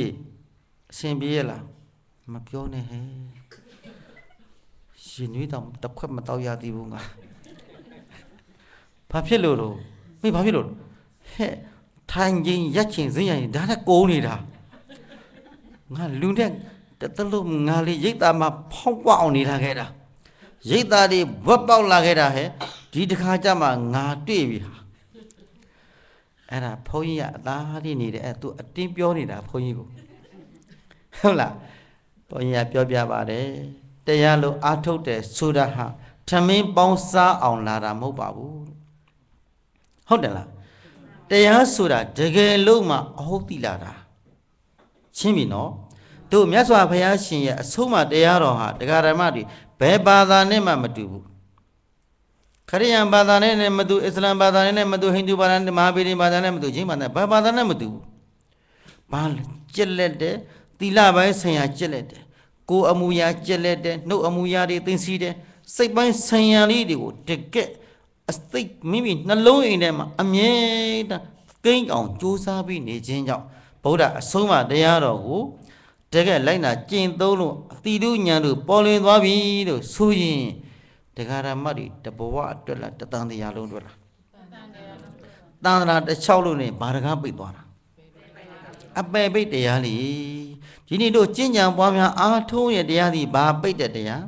အရှင်ပြေးရလားမပြောနဲ့ဟဲ့ရင်ွေးတောင်တစ်ခွက်မတောက်ရသေးဘူးငါဘာဖြစ်လို့တော့မေဘာဖြစ်လို့ဟဲ့ထိုင်ချင်းရက်ချင်းစင်းရရင်ဒါနဲ့ကိုးနေတာငါလူနဲ့တလုံးငါလေးရိတ်သားမှာဖောက်ပေါက်အောင်နေတာခဲ့တာရိတ်သားတွေဘွက်ပေါက်လာခဲ့တာဟဲ့ဒီတခါကျမှငါတွေ့ပြီဟာအဲ့ဒါဘုန်းကြီးကအသားလေးနေတယ်အဲ့သူအတင်းပြောနေတာဘုန်းကြီးကို ဟုတ်လားဘုန်းကြီးကပြောပြပါတယ်တရားလို့အာထုတ်တယ်ဆိုတာဟာထမင်းပေါင်းစားအောင်လာတာမဟုတ်ပါဘူးဟုတ်တယ်လားတရားဆိုတာတကယ်လို့မှအဟုတ်တိလာတာချင်းပြီနော်တို့မြတ်စွာဘုရားရှင်ရဲ့အဆုံးအမတရားတော်ဟာတရားဓမ္မတွေဘယ်ဘာသာနဲ့မှမတူဘူးခရိယန်ဘာသာနဲ့လည်းမတူအစ္စလမ်ဘာသာနဲ့လည်းမတူဟိန္ဒူဘာသာနဲ့မဟာဗေဒင်ဘာသာနဲ့မတူဂျင်းဘာသာဘာဘာသာနဲ့မတူဘူးဘာကြက်လက်တယ် သီလပိုင်းဆင်ရာကြက်လက်တယ်ကိုယ်အမူအရာကြက်လက်တယ်နှုတ်အမူအရာတွေသိသိတယ်စိတ်ပိုင်းဆင်ရာလေးတွေကိုတကက်အစိတ်မိမိနှလုံးအိမ်ထဲမှာအမြဲတမ်းကိန်းအောင်ကြိုးစားပြီးနေခြင်းကြောင့်ဗုဒ္ဓအဆုံးအမတရားတော်ကိုတကယ်လိုက်နာကျင့်သုံးလို့အတိတို့ညာတို့ပေါ်လွင်သွားပြီလို့ဆိုရင်တရားဓမ္မတွေတဘဝအတွက်လားတသံတရားလုံးအတွက်လားတန်ត្រာတစ်ချောက်လို့နေဘာတကားပိတ်သွားတာ အပယ်ပိတ်တရားလေဒီနေ့တို့ကျင့်ကြံပွားများအားထုတ်ရတရားဒီဘာပိတ်တဲ့တရား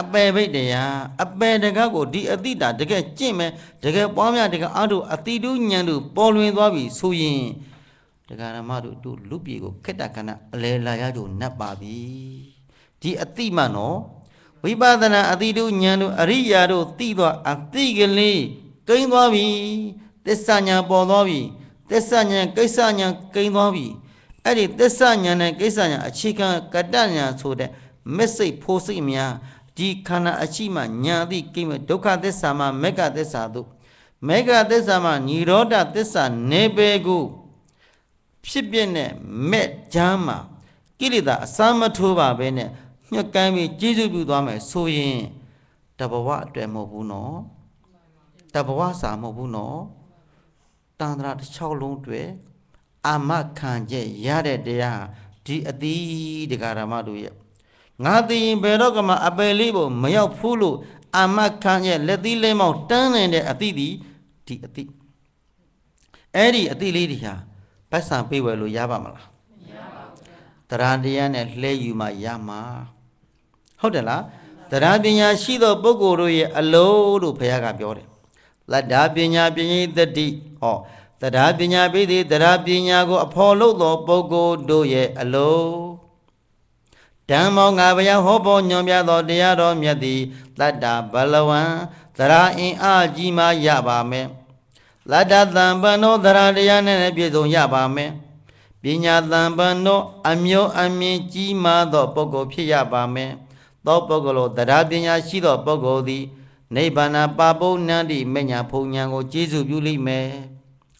အပယ်ပိတ်တရားအပယ်တကားကိုဒီအတိတာတကယ်ကျင့်မယ်တကယ်ပွားများတကယ်အားထုတ်အတိတို့ညံတို့ပေါ်လွင်သွားပြီဆိုရင်တရားဓမ္မတို့တို့လူပြေကိုခက်တာခဏအလဲလာရကြုံနတ်ပါပြီဒီအတိမှနော်ဝိပဿနာအတိတို့ဉာဏ်တို့အရိယာတို့သိသွားအတိကလေးကိန်းသွားပြီသစ္စာဉာဏ်ပေါ်သွားပြီ သစ္စာဉာဏ်ကိစ္စဉာဏ်ကိန်းသွားပြီအဲ့ဒီသစ္စာဉာဏ်နဲ့ကိစ္စဉာဏ်အခြေခံကတ္တဉာဏ်ဆိုတဲ့မက်စိတ်ဖိုးစိတ်များဒီခန္ဓာအရှိမှညာတိကိမဒုက္ခသစ္စာမှမေဃသစ္စာတို့မေဃသစ္စာမှនិရောဓသစ္စာနေပေကိုဖြစ်ပြတဲ့မဲ့ဂျမ်းမှာကိလေသာအစမ်းမထိုးပါပဲနဲ့ညှက်ကမ်းပြီးကျေးဇူးပြုသွားမယ်ဆိုရင်တဘဝအတွက်မဟုတ်ဘူးနော်တဘဝစာမဟုတ်ဘူးနော် တန်ត្រာတစ်ချောင်းလုံးအတွက်အာမခံချက်ရတဲ့တရားဒီအတိဒကာရမတို့ရဲ့ငါသိရင်ဘယ်တော့မှအပယ်လေးဖို့မရောက်ဘူးလို့အာမခံရဲ့လက်သီးလေးမောင်တန်းနေတဲ့အတိဒီဒီအတိအဲ့ဒီအတိလေးတွေဟာပတ်စံပေးဝယ်လို့ရပါမလားမရပါဘူးတရားတရားနဲ့လှဲယူမှရမှာဟုတ်တယ်လားတရားပညာရှိသောပုဂ္ဂိုလ်တို့ရဲ့အလုံးလို့ဘုရားကပြောတယ် လတ္တာပညာပညာတတိဟောတရားပညာပိသည်တရားပညာကို အဖော်လို့သောပုဂ္ဂိုလ်တို့ရဲ့အလုံးဓမ္မောငါဘုရားဟောပေါ်ညွန်ပြသောတရားတော်မြတ်သည်လတ္တာဘလဝံသရာအင်အားကြီးမှရပါမယ်လတ္တသံပန်သောသရတရားနဲ့ပြည့်စုံရပါမယ်ပညာသံပန်သောအမျိုးအမြင့်ကြီးမားသောပုဂ္ဂိုလ်ဖြစ်ရပါမယ်သောပုဂ္ဂိုလ်တရားပညာရှိသောပုဂ္ဂိုလ်သည် နိဗ္ဗာန်ပါပုဏ္ဏတိမညာဖုန်ညာကိုကျေးဇူးပြုလိမ့်မယ်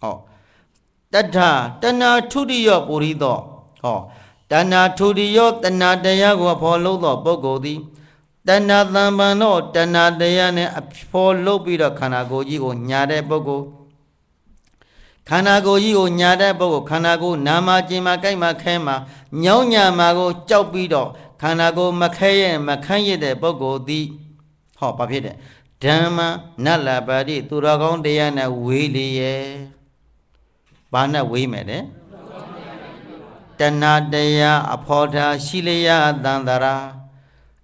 ဟောတထတဏထုတိယောပုရိသောဟောတဏထုတိယောတဏတရားကိုဖော်လို့သောပုဂ္ဂိုလ်သည်တဏသံပန်သောတဏတရားနဲ့အဖော်လို့ပြီးတော့ခန္ဓာကိုယ်ကြီးကိုညာတဲ့ပုဂ္ဂိုလ်ခန္ဓာကိုယ်ကြီးကိုညာတဲ့ပုဂ္ဂိုလ်ခန္ဓာကိုယ်နာမကျင်မှာကြိုက်မှာခဲမှာညောင်းညာမှာကိုကြောက်ပြီးတော့ခန္ဓာကိုယ်မခဲရဲ့မခန့်ရတဲ့ပုဂ္ဂိုလ်သည်ဟောဘာဖြစ်တဲ့ ဓမ္မနတ်လာပါတိသူတော်ကောင်းတရားနဲ့ဝေးလေရဲ့ဘာနဲ့ဝေးမယ်တဲ့တဏတရားအဖော်ထားရှိလျာတန်တရာ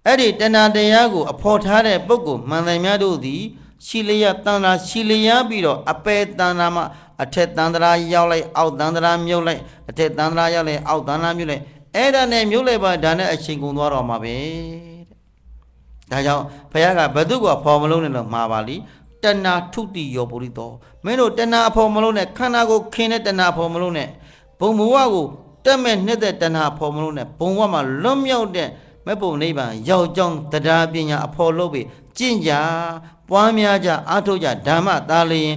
အဲ့ဒီတဏတရားကိုအဖော်ထားတဲ့ပုဂ္ဂိုလ်မှန်တယ်များတို့သည်ရှိလျာတန်တရာရှိလျာပြီးတော့အပေတန်တရာမှာအထက်တန်တရာရောက်လိုက်အောက်တန်တရာမြုပ်လိုက်အထက်တန်တရာရောက်လိုက်အောက်တန်တရာမြုပ်လိုက်အဲ့ဒါနဲ့မြုပ်လိုက်ပါဒါနဲ့အချိန်ကုန်သွားတော့မှာပဲတဲ့ ဒါကြောင့်ဘုရားကဘသူကဖော်မလုံးနဲ့တော့မှာပါလိတဏှာထုတိယောပုရိသောမင်းတို့တဏှာအဖော်မလုံးနဲ့ခန္ဓာကိုခင်းတဲ့တဏှာဖော်မလုံးနဲ့ဘုံဘဝကိုတက်မဲ့နှစ်သက်တဏှာဖော်မလုံးနဲ့ဘုံဘဝမှာလွတ်မြောက်တဲ့မဲ့ပုံနိဗ္ဗာန်ရောက်ကြောင်းတရားပညာအဖော်လို့ပြီကျင့်ကြပွားများကြအားထုတ်ကြဓမ္မသားလျင်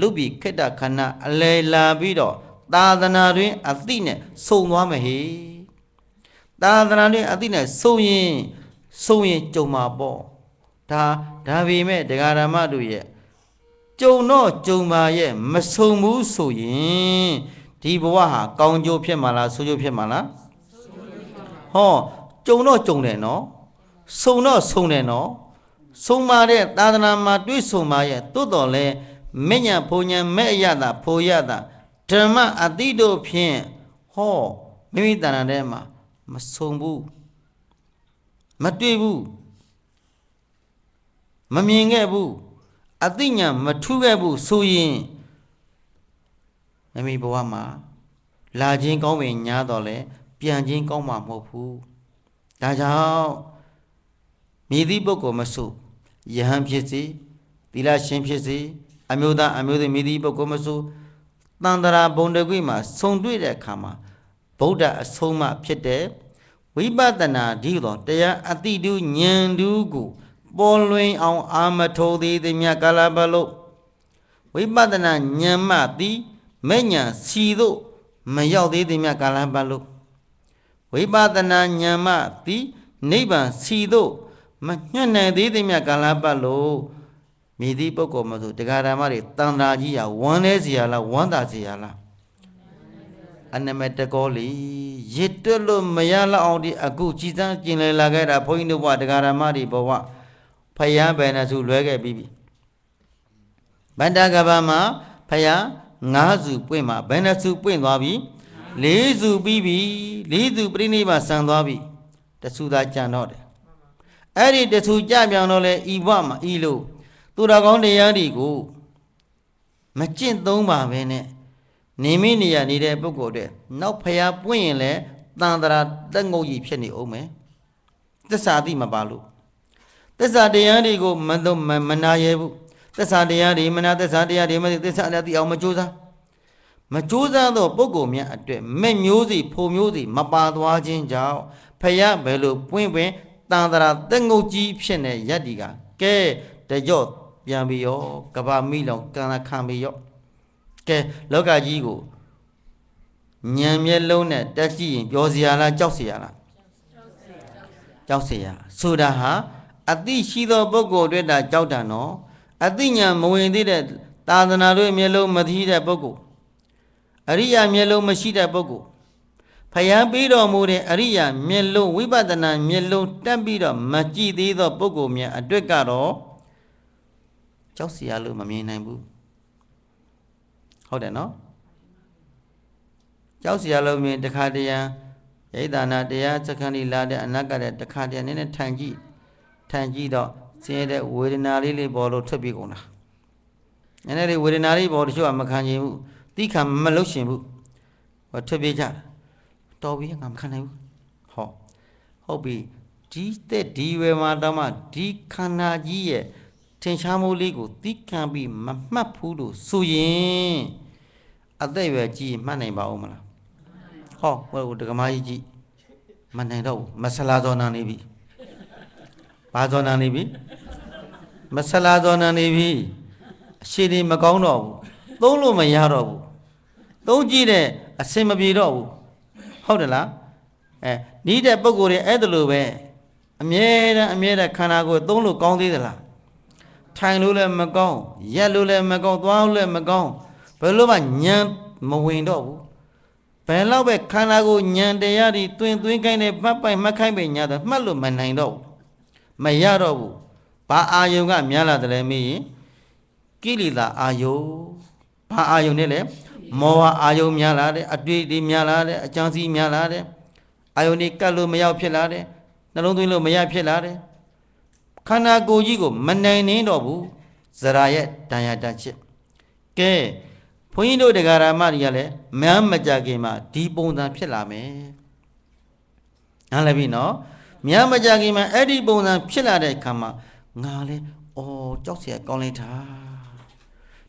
လူပြီးခိတ္တခဏအလေလာပြီးတော့သာသနာတွင်အသိနဲ့စုံသွားမယ်ဟေသာသနာတွင်အသိနဲ့စုံရင် စုံရင်ကြုံမှာပေါ့ဒါဒါပေမဲ့တရားဓမ္မတို့ရဲ့ကြုံတော့ကြုံပါရဲ့မစုံဘူးဆိုရင်ဒီဘဝဟာကောင်းကျိုးဖြစ်မှာလားဆိုးကျိုးဖြစ်မှာလားဟောကြုံတော့ကြုံတယ်နော်စုံတော့စုံတယ်နော်စုံပါတဲ့သာသနာမှာတွေ့ဆုံပါရဲ့တိုးတော်လဲမညံဖုန်ညံမဲ့အရတာဖိုရတာဓမ္မအတိတို့ဖြင့်ဟောမိမိတဏ္ဍာထဲမှာမဆုံဘူး မတွေ့ဘူးမမြင်ခဲ့ဘူးအသိဉာဏ်မထူးခဲ့ဘူးဆိုရင်မိမိဘဝမှာလာခြင်းကောင်းပင်ညားတော့လဲပြန်ခြင်းကောင်းမှာမဟုတ်ဘူးဒါကြောင့်မြည်သည့်ပုဂ္ဂိုလ်မစုယဟန်ဖြစ်စေသီလရှင်ဖြစ်စေအမျိုးသားအမျိုးသမီးမြည်သည့်ပုဂ္ဂိုလ်မစုတန်တရာဘုံတကွေမှာဆုံတွေ့တဲ့အခါမှာဗုဒ္ဓအဆုံးအမဖြစ်တဲ့ ဝိပဿနာဒီသောတရားအတိတုဉာဏ်တူကိုပေါ်လွင်အောင် အာမထိုးသည်သည်မြတ်ကာလပတ်လို့ဝိပဿနာဉာဏ်မှသည်မဲ့ညာစီတို့မရောက်သေးသည်မြတ်ကာလပတ်လို့ဝိပဿနာဉာဏ်မှသည်နိဗ္ဗာန်စီတို့မညှက်နိုင်သေးသည်မြတ်ကာလပတ်လို့မြည်သည့်ပုဂ္ဂိုလ်မဆိုတရားဓမ္မတွေတန်တာကြီးရဝမ်းနေစီရလားဝမ်းသာစီရလား အနမတကောလီရစ်တွက်လို့မရလောက်အောင်ဒီအခုကြည်စမ်းကျင်လည်လာခဲ့တာဘုန်းကြီးတို့ဘဝတရားဓမ္မတွေဘဝဖယားဘယ်နှစုလွဲခဲ့ပြီးပြီဗန္တကဘာမှာဖယား၅စုပွင့်မှာဘယ်နှစုပွင့်သွားပြီ၄စုပြီးပြီ၄စုပြိဋိဘဆံသွားပြီတစုသာကြံတော့တယ်အဲ့ဒီတစုကြပြောင်တော့လဲဤဘဝမှာဤလို့သူတော်ကောင်းတရားတွေကိုမကျင့်သုံးပါပဲနဲ့ နေမိနေရနေတဲ့ပုဂ္ဂိုလ်တဲ့နောက်ဖျားပွင့်ရင်လဲတန်တရာတက်ငုတ်ကြီးဖြစ်နေအောင်မယ်သစ္စာတိမပါလို့သစ္စာတရားတွေကိုမသုံးမနာရဲဘူးသစ္စာတရားတွေမနာသစ္စာတရားတွေမသိသစ္စာတရားသိအောင်မကြိုးစားမကြိုးစားသောပုဂ္ဂိုလ်များအတွက်မဲ့မျိုးစီဖုံမျိုးစီမပါသွားခြင်းကြောင့်ဖျားဘယ်လိုပွင့်ပွင့်တန်တရာတက်ငုတ်ကြီးဖြစ်နေရက်ဒီကကဲတကြော့ပြန်ပြီးရောကဘာမိလောင်ကံခံပြီးရော ကဲလောကကြီးကိုညံမျက်လုံးနဲ့တက်ကြည့်ရင်ပြောစရာလားကြောက်စရာလားကြောက်စရာဆိုတာဟာအသိရှိသောပုဂ္ဂိုလ်တွေတာကြောက်တာနော်အသိဉာဏ်မဝင်သေးတဲ့သာသနာတွေမျက်လုံးမသိတဲ့ပုဂ္ဂိုလ်အရိယာမျက်လုံးမရှိတဲ့ပုဂ္ဂိုလ်ဖယံပြီးတော်မူတဲ့အရိယာမျက်လုံးဝိပဿနာမျက်လုံးတက်ပြီးတော့မကြည့်သေးသောပုဂ္ဂိုလ်များအတွက်ကတော့ကြောက်စရာလို့မမြင်နိုင်ဘူး ဟုတ်တယ်နော်ကြောက်စရာလို့မြင်တခါတရံရိဒာနာတရားစခန်းလေးလာတဲ့အနက်ကတဲ့တခါတရံနည်းနည်းထိုင်ကြည့်ထိုင်ကြည့်တော့ဆင်းရဲတဲ့ဝေဒနာလေးလေးပေါ်လို့ထွက်ပြေးကုန်တာနည်းနည်းလေးဝေဒနာလေးပေါ်တချို့ကမခံချင်ဘူးတိခံမလို့ရှင်ဘူးဟောထွက်ပြေးကြတော်ပြီငါမခံနိုင်ဘူးဟောဟုတ်ပြီဒီတဲ့ဒီဝေမာတမဒီခန္ဓာကြီးရဲ့ ထင်ရှားမှုလေးကိုသိခံပြီးမမှတ်ဘူးလို့ဆိုရင်အသက်အရွယ်ကြီးမှတ်နိုင်ပါဦးမလားဟောဟိုဒကမာကြီးကြီးမနိုင်တော့ဘူးမဆလာဇောနာနေပြီဘာဇောနာနေပြီမဆလာဇောနာနေပြီအရှိတွေမကောင်းတော့ဘူးသုံးလို့မရတော့ဘူးသုံးကြည့်တဲ့အစင်မပြေတော့ဘူးဟုတ်တယ်လားအဲနီးတဲ့ပုံကိုယ်တွေအဲ့ဒါလိုပဲအမြဲတမ်းအမြဲတမ်းခန္ဓာကိုယ်သုံးလို့ကောင်းသေးသလား ထိုင်လို့လည်းမကောင်းရက်လို့လည်းမကောင်းသွားလို့လည်းမကောင်းဘယ်လိုမှညံမဝင်တော့ဘူးဘယ်တော့ပဲခန္ဓာကိုယ်ညံတရားတွေတွင်သွင်းခိုင်းနေမှတ်ပိုင်မှတ်ခိုင်းပဲညာတော့မှတ်လို့မနိုင်တော့ဘူးမရတော့ဘူးဘာအာယုံကများလာတယ်လဲမေးရင်ကိလေသာအာယုံဘာအာယုံနဲ့လဲမောဟအာယုံများလာတယ်အတွေ့တွေများလာတယ်အကြံစီများလာတယ်အာယုံတွေကတ်လို့မရောက်ဖြစ်လာတယ်နှလုံးသွင်းလို့မရဖြစ်လာတယ် ခန္ဓာကိုယ်ကြီးကိုမနိုင်နေတော့ဘူးဇရာရဲ့တန်ရတချစ်ကဲဘုန်းကြီးတို့တရားဓမ္မတွေကလည်းမမ်းမကြခင်မှာဒီပုံစံဖြစ်လာမယ်နားလည်ပြီနော် မြန်မကြခင်မှာအဲ့ဒီပုံစံဖြစ်လာတဲ့အခါမှာငါလဲအော်ကြောက်เสียကောင်းလိုက်တာ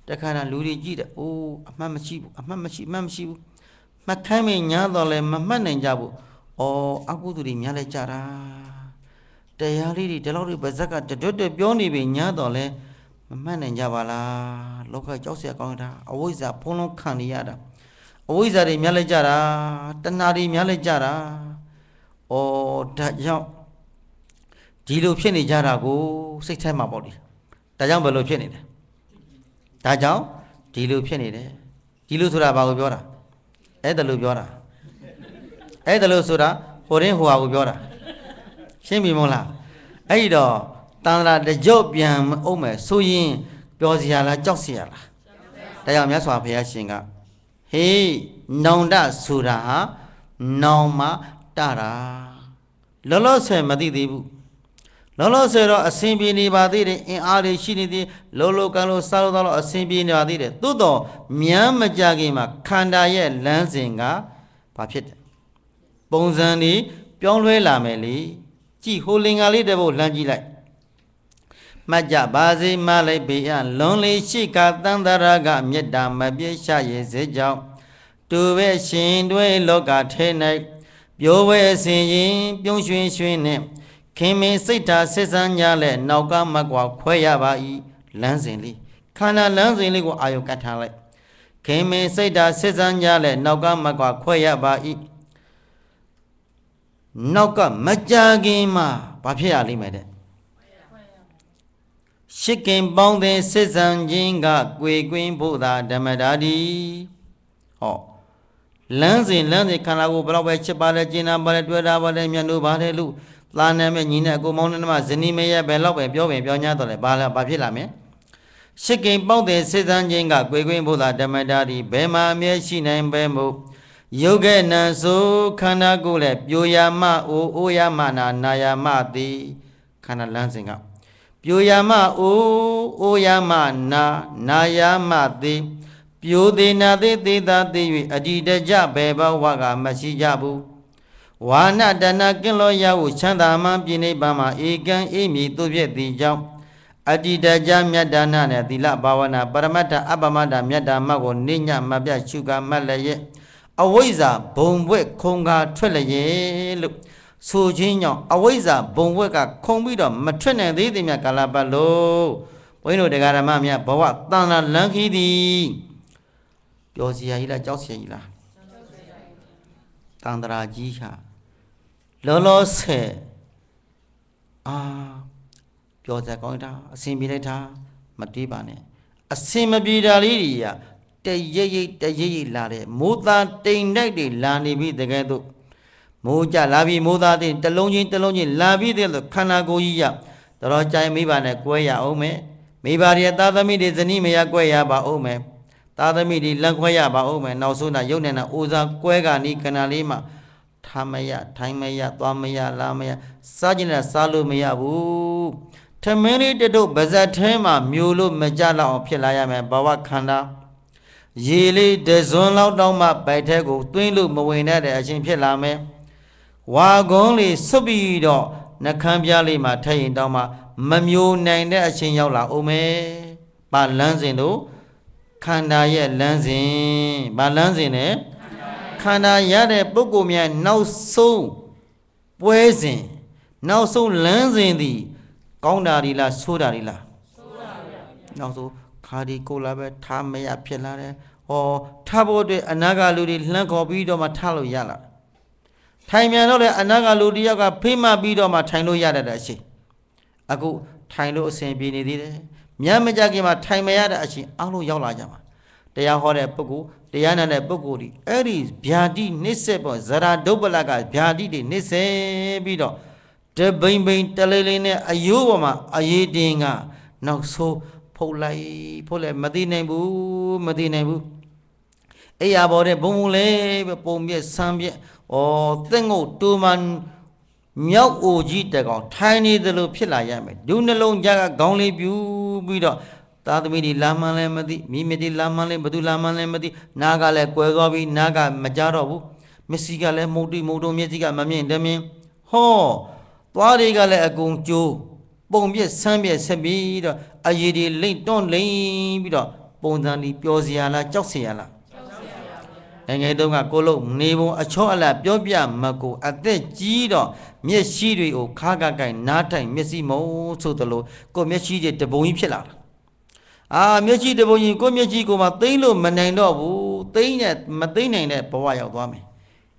တခါတည်းလူတွေကြည့်တယ်အိုးအမှတ်မရှိဘူးအမှတ်မရှိအမှတ်မရှိဘူးမှတ်ခိုင်းမညာတော့လဲမမှတ်နိုင်ကြဘူးအော်အကုသိုလ်တွေများလိုက်ကြတာ တရားလေးတွေဒီလောက်တွေပါဇက်ကတွတ်တွတ်ပြောနေပြီညာတော့လဲမမှန်နိုင်ကြပါလားလောကကြောက်စရာကောင်းတာအဝိဇ္ဇာဖုံးလုံးခံနေရတာအဝိဇ္ဇာတွေများလိုက်ကြတာတဏှာတွေများလိုက်ကြတာဩဒါကြောင့်ဒီလိုဖြစ်နေကြတာကိုစိတ်ထဲမှာပေါ့လေဒါကြောင့်ဘယ်လိုဖြစ်နေလဲဒါကြောင့်ဒီလိုဖြစ်နေတယ်ဒီလိုဆိုတာဘာကိုပြောတာအဲ့ဒါလို့ပြောတာအဲ့ဒါလို့ဆိုတာဟိုရင်းဟိုဟာကိုပြောတာ ရှင်းပြီမို့လားအဲ့ဒီတော့တန်ត្រာတကြော့ပြန်အောင်မယ်ဆိုရင်ပြောစရာလားကြောက်စရာလားဒါကြောင့်မြတ်စွာဘုရားရှင်ကဟေးနောင်တဆိုတာဟာနောင်မတတာလောလောဆယ်မသိသေးဘူးလောလောဆယ်တော့အစဉ်ပြေနေပါသေးတယ်အင်အားတွေရှိနေသေးလောလောကံလို့စားလို့တော့အစဉ်ပြေနေပါသေးတယ်သို့တော့မြမ်းမကြခင်မှာခန္ဓာရဲ့လမ်းစဉ်ကဘာဖြစ်တယ်ပုံစံတွေပြောင်းလဲလာမယ်လေ ကြည်ဟိုလင်္ကာလေးတစ်ပုတ်လှမ်းကြည့်လိုက်မှတ်ကြပါစေမလိုက်ပေအလွန်လေးရှိကတန်တရာကမေတ္တာမပြည့်ရှာရဲ့စေကြောင့်တူပဲရှင်တွဲလောကထဲ၌ပြိုးဝဲဆင်ရင်ပြုံးရွှင်ရွှင်နဲ့ခင်မင်းစိတ်ဓာတ်စစ်စမ်းကြလဲနောက်ကမကွာခွဲရပါ၏လမ်းစဉ်လေးခန္ဓာလမ်းစဉ်လေးကိုအာယုကတ်ထားလိုက်ခင်မင်းစိတ်ဓာတ်စစ်စမ်းကြလဲနောက်ကမကွာခွဲရပါ၏ နောက်ကမကြခင်မှာဘာဖြစ်ရလိမ့်မယ်တဲ့ရှစ်ကင်ပေါင်းတဲ့စစ်စံခြင်းကကွေကွင်းဖို့သာဓမ္မတာဒီဟောလမ်းစဉ်လမ်းစဉ်ခန္ဓာကိုယ်ဘယ်တော့ပဲချစ်ပါလဲကျင်နာပါလဲတွေ့တာပါလဲမျက်နှာပါလဲလူသားနာမဲ့ညီနဲ့ကိုမောင်းနဲ့မဇနီးမရဲ့ဘယ်တော့ပဲပြောပင်ပြောညာတော့လဲဘာလဲဘာဖြစ်လာမလဲရှစ်ကိန်ပေါက်တဲ့စစ်စံချင်းကကွေကွင်းဘုရားဓမ္မတာဒီဘယ်မှာအမြဲရှိနိုင်ပဲမို့ ယုတ်ကဲ့နံဆိုခန္ဓာကိုယ်လဲပြိုယာမအိုအိုယာမနာနာယာမတိခန္ဓာလမ်းစဉ်ကပြိုယာမအိုအိုယာမနာနာယာမတိပြိုသေးနာသေးသေးသာသေး၍အတ္တိတကြဘယ်ဘဝကမရှိကြဘူးဝါနတဏကင်းလောရဟုချမ်းသာမှပြိနိဗ္ဗာန်မှာဧကံအေးမြည်သူဖြစ်သည်ကြောင့်အတ္တိတကြမြတ်ဒါနနဲ့သီလဘာဝနာပရမတ္ထအပ္ပမတ္ထမြတ်ဓမ္မကိုနိညမပြရှုကမတ်လည်းရဲ့ အဝိဇ္ဇာဘုံဘွဲ့ခုံကားထွက်လည်းရဲ့လို့ဆိုခြင်းကြောင့်အဝိဇ္ဇာဘုံဘွဲ့ကခုံပြီးတော့မထွက်နိုင်သေးသည်မြတ်ကာလပတ်လို့ဘုန်းကြီးတို့တရားဓမ္မမြတ်ဘဝတန်လာလန်းခီးသည်ပြောစရာကြီးလားကြောက်စရာကြီးလားတန်တရာကြီးဟာလောလောဆယ်အာပြောစရာကောင်းတာအစင်ပြေလိုက်တာမတွေးပါနဲ့အစင်မပြေတာလေးတွေက တရိပ်ရိပ်တရိပ်ရိပ်လာတယ်မိုးသားတိမ်တိုက်တွေလာနေပြီတကယ်တော့မိုးကြလာပြီမိုးသားတိမ်တလုံးချင်းတလုံးချင်းလာပြီတဲ့လို့ခန္ဓာကိုယ်ကြီးရတော်ကြိုင်မိပါနဲ့ကွဲရအောင်မယ်မိဘရဲ့သာသမီတွေဇနီးမယားကွဲရပါအောင်မယ်သာသမီတွေလန့်ခွဲရပါအောင်မယ်နောက်ဆုံးတာရုပ်နဲ့နာအိုစားကွဲကနီးခဏလေးမှာထားမရထိုင်မရသွားမရလာမရစားကျင်တဲ့စားလို့မရဘူးထမင်းလေးတတို့ဗဇက်ထဲမှာမျိုးလို့မကြလောက်အောင်ဖြစ်လာရမယ်ဘဝခန္ဓာ ရေလေးတဇွန်လောက်တောင်းမှဗိုက်ထဲကိုသွင်းလို့မဝင်တဲ့အချင်းဖြစ်လာမယ်ဝါကုန်းလေးဆွပြီးတော့နှကမ်းပြားလေးမှာထည့်ရင်တောင်းမှမမျိုးနိုင်တဲ့အချင်းရောက်လာအောင်မယ်ပါလန်းစဉ်တို့ခန္ဓာရဲ့လန်းစဉ်ဘာလန်းစဉ်နဲ့ခန္ဓာရတဲ့ပုဂ္ဂိုလ်များနောက်ဆုံးပွဲစဉ်နောက်ဆုံးလမ်းစဉ်သည် ကောင်းတာဒီလားဆိုးတာဒီလားဆိုးတာဗျာနောက်ဆုံး ခါဒီကိုလာပဲထားမရဖြစ်လာတယ်ဟောထားဖို့အတွက်အနာဂါလူတွေလှမ်းခေါ်ပြီးတော့မှထားလို့ရလာထိုင်မြန်တော့လေအနာဂါလူတယောက်ကဖိမပြီးတော့မှထိုင်လို့ရတဲ့အချိန်အခုထိုင်လို့အစဉ်ပြေနေသေးတယ်မြတ်မကြခင်မှာထိုင်မရတဲ့အချိန်အားလုံးရောက်လာကြမှာတရားဟောတဲ့ပုဂ္ဂိုလ်တရားနာတဲ့ပုဂ္ဂိုလ်ဒီအဲ့ဒီဗျာတိနစ်ဆက်ပေါ့ဇရာဒုပ္ပလကဗျာတိတွေနစ်ဆက်ပြီးတော့တဘိမ့်ဘိမ့်တလေးလေးနဲ့အယိုးပေါ်မှာအရေးတင်ကနောက်ဆိုး ဖုတ်လိုက်ဖုတ်လိုက်မသိနိုင်ဘူးမသိနိုင်ဘူးအိယာပေါ်တဲ့ဘုံဘုံလေးပဲပုံပြက်ဆန်းပြက်ဩသင့်ငုတ်တူမန်မြောက်အိုကြီးတကောင်ထိုင်းနေသလိုဖြစ်လာရမယ်ဒုနှလုံးကြကခေါင်းလေးပြူပြီးတော့သားသမီးတွေလာမှန်းလည်းမသိမိမိတွေလာမှန်းလည်းဘသူလာမှန်းလည်းမသိနားကလည်းကွယ်သွားပြီးနားကမကြတော့ဘူးမျက်စိကလည်းမုတ်တိမုတ်တုံမျက်စိကမမြင်တမင်ဟောသွားတွေကလည်းအကုန်ကျိုး ပုံပြက်ဆန်းပြက်ဆက်ပြီးတော့အရည်တွေလိမ့်တွန့်လိမ့်ပြီးတော့ပုံစံဒီပျော်စရာလားကြောက်စရာလားငယ်ငယ်တုန်းကကိုလို့နေပုံအချောအလတ်ပြောပြမကိုအသက်ကြီးတော့မျက်ရှိတွေကိုခါကကိုင်နားထိုင်မျက်စိမုံဆိုသလိုကိုမျက်ရှိတွေတပုံကြီးဖြစ်လာတာအာမျက်ရှိတပုံကြီးကိုမျက်ရှိကိုမှသိမ့်လို့မနိုင်တော့ဘူးသိမ့်နဲ့မသိမ့်နိုင်တဲ့ဘဝရောက်သွားမယ်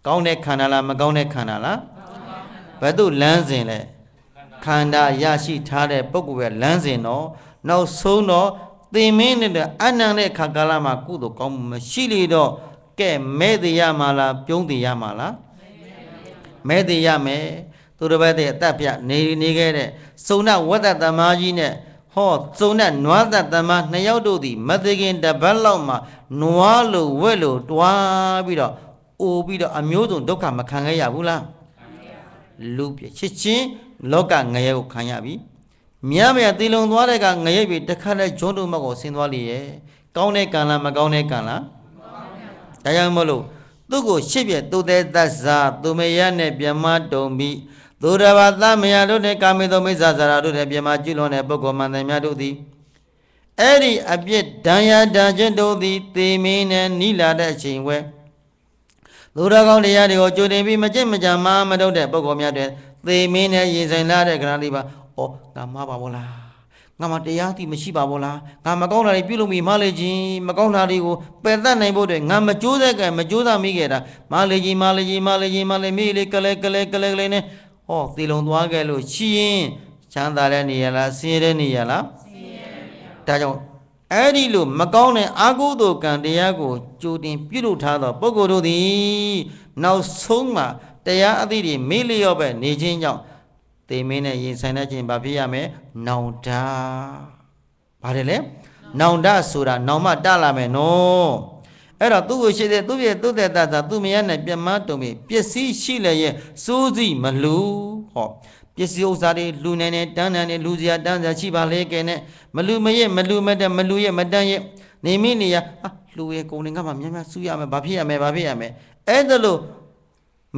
ကောင်းတဲ့ခန္ဓာလားမကောင်းတဲ့ခန္ဓာလားဘယ်သို့လမ်းစဉ်လဲ ခန္ဓာရရှိထားတဲ့ပုဂ္ဂိုလ်ရဲ့လမ်းစဉ်တော့နောက်ဆုံးတော့သင်မင်းနဲ့အနန္တတဲ့ခါကာလမှာကုသိုလ်ကောင်းမှုမရှိလေတော့ကဲမဲ့တည်ရမှာလားပြုံးတည်ရမှာလားမဲ့တည်ရမယ်သူတစ်ပတ်တည်းအသက်ပြနေနေခဲ့တဲ့စုံနဝတ္တသမားကြီးနဲ့ဟောစုံနနွားသက်သမားနှစ်ယောက်တို့သည်မသိခင်တပတ်လောက်မှာနွားလိုဝက်လိုတွားပြီးတော့အိုပြီးတော့အမျိုးစုံဒုက္ခမခံခဲ့ရဘူးလားလူပြချစ်ချင်း လောကငရဲကိုခံရပြီမြတ်မြတ်တီလုံသွားတဲ့ကငရဲပြီတခါလဲဂျွန်းတို့မက်ကိုဆင်းသွားလိရဲ့ကောင်းတဲ့ကံလားမကောင်းတဲ့ကံလားဒါကြောင့်မလို့သူ့ကိုရှစ်ပြသူတဲ့သစ္စာသူမရနဲ့ပြမတုံပြီးသူတော်ဘာသမယတို့နဲ့ကာမေသောမိစ္ဆာဇာရာတို့နဲ့ပြမကျွလွန်တဲ့ပုဂ္ဂိုလ်မှန်တယ်များတို့သည်အဲ့ဒီအပြစ်ဒဏ်ရာဒဏ်ချက်တို့သည်သေမင်းနဲ့နိလာတဲ့အချိန်ဝဲသူတော်ကောင်းတရားတွေကိုကြိုတင်ပြီးမကြင့်မကြမ်းမမထုတ်တဲ့ပုဂ္ဂိုလ်များတွေ သေမင်းနဲ့ရင်ဆိုင်လာတဲ့ခဏလေးပါဩငါမပါဘောလားငါမတရားသိမရှိပါဘောလားငါမကောင်းတာတွေပြုလုပ်မိမလေချင်းမကောင်းတာတွေကိုပယ်တတ်နိုင်ဖို့အတွက်ငါမကြိုးစားကြမကြိုးစားမိခဲ့တာမလေချင်းမလေချင်းမလေချင်းမလေမိလေကလဲကလဲကလဲကလဲနဲ့ဟောသေလုံသွားခဲ့လို့ရှိရင်ချမ်းသာတဲ့နေရလားဆင်းရဲတဲ့နေရလားဆင်းရဲတဲ့ဒါကြောင့်အဲ့ဒီလိုမကောင်းတဲ့အာဟုသို့ကံတရားကိုကြိုတင်ပြုလုပ်ထားသောပုဂ္ဂိုလ်တို့သည် နောက်ဆုံးမှာ တရားအသည့်တွေမေ့လျော့ပဲနေခြင်းကြောင့်သေမင်းနဲ့ရင်ဆိုင်တဲ့ခြင်းဘာဖြစ်ရမလဲနောင်တဘာတယ်လဲနောင်တဆိုတာနောင်မတလာမယ်နော်အဲ့တော့သူ့ကိုရှိတဲ့သူ့ရဲ့သူ့တဲ့တသာသူ့မရနဲ့ပြမတုံပြီးပစ္စည်းရှိလည်းရဲ့စိုးစီမလူဟောပစ္စည်းဥစ္စာတွေလူနေနေတန်းတန်းနေလူစရာတန်းစရာရှိပါလေကဲနဲ့မလူမရဲ့မလူမတဲ့မလူရဲ့မတန်းရဲ့နေမိနေရဟာလူရဲ့ကိုယ်နေကမှများများစူးရမယ်ဘာဖြစ်ရမယ်ဘာဖြစ်ရမယ်အဲ့ဒါလို့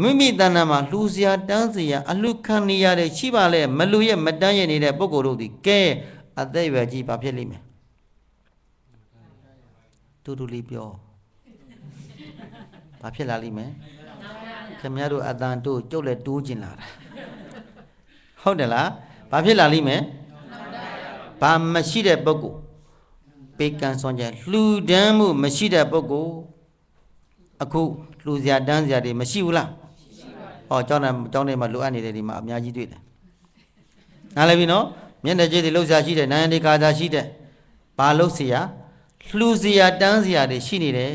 မိမိတဏ္ဍာမှာလူစရာတန်းစရာအလှခံနေရတဲ့ရှိပါလေမလူရဲ့မတန်းရဲ့နေတဲ့ပုဂ္ဂိုလ်တို့ဒီကဲအသက်ရွယ်ကြီးဘာဖြစ်လိမ့်မယ်တူတူလေးပြောဘာဖြစ်လာလိမ့်မယ်ခင်ဗျားတို့အတန်တို့ကြုတ်လက်တိုးကျင်လာတာဟုတ်တယ်လားဘာဖြစ်လာလိမ့်မယ်ဘာမရှိတဲ့ပုဂ္ဂိုလ်ပေကံစွန်ကြလှူဒန်းမှုမရှိတဲ့ပုဂ္ဂိုလ်အခုလှူစရာတန်းစရာတွေမရှိဘူးလား ဟောကျောင်းသားကျောင်းထဲမှာလိုအပ်နေတယ်ဒီမှာအများကြီးတွေ့တယ်နားလည်ပြီနော်မျက်နှာကြည့်တွေလှုပ်ရှားရှိတယ်နာယန်ဒီကာသာရှိတယ်ဘာလှုပ်เสียလှူเสียတန်းเสียတွေရှိနေတယ်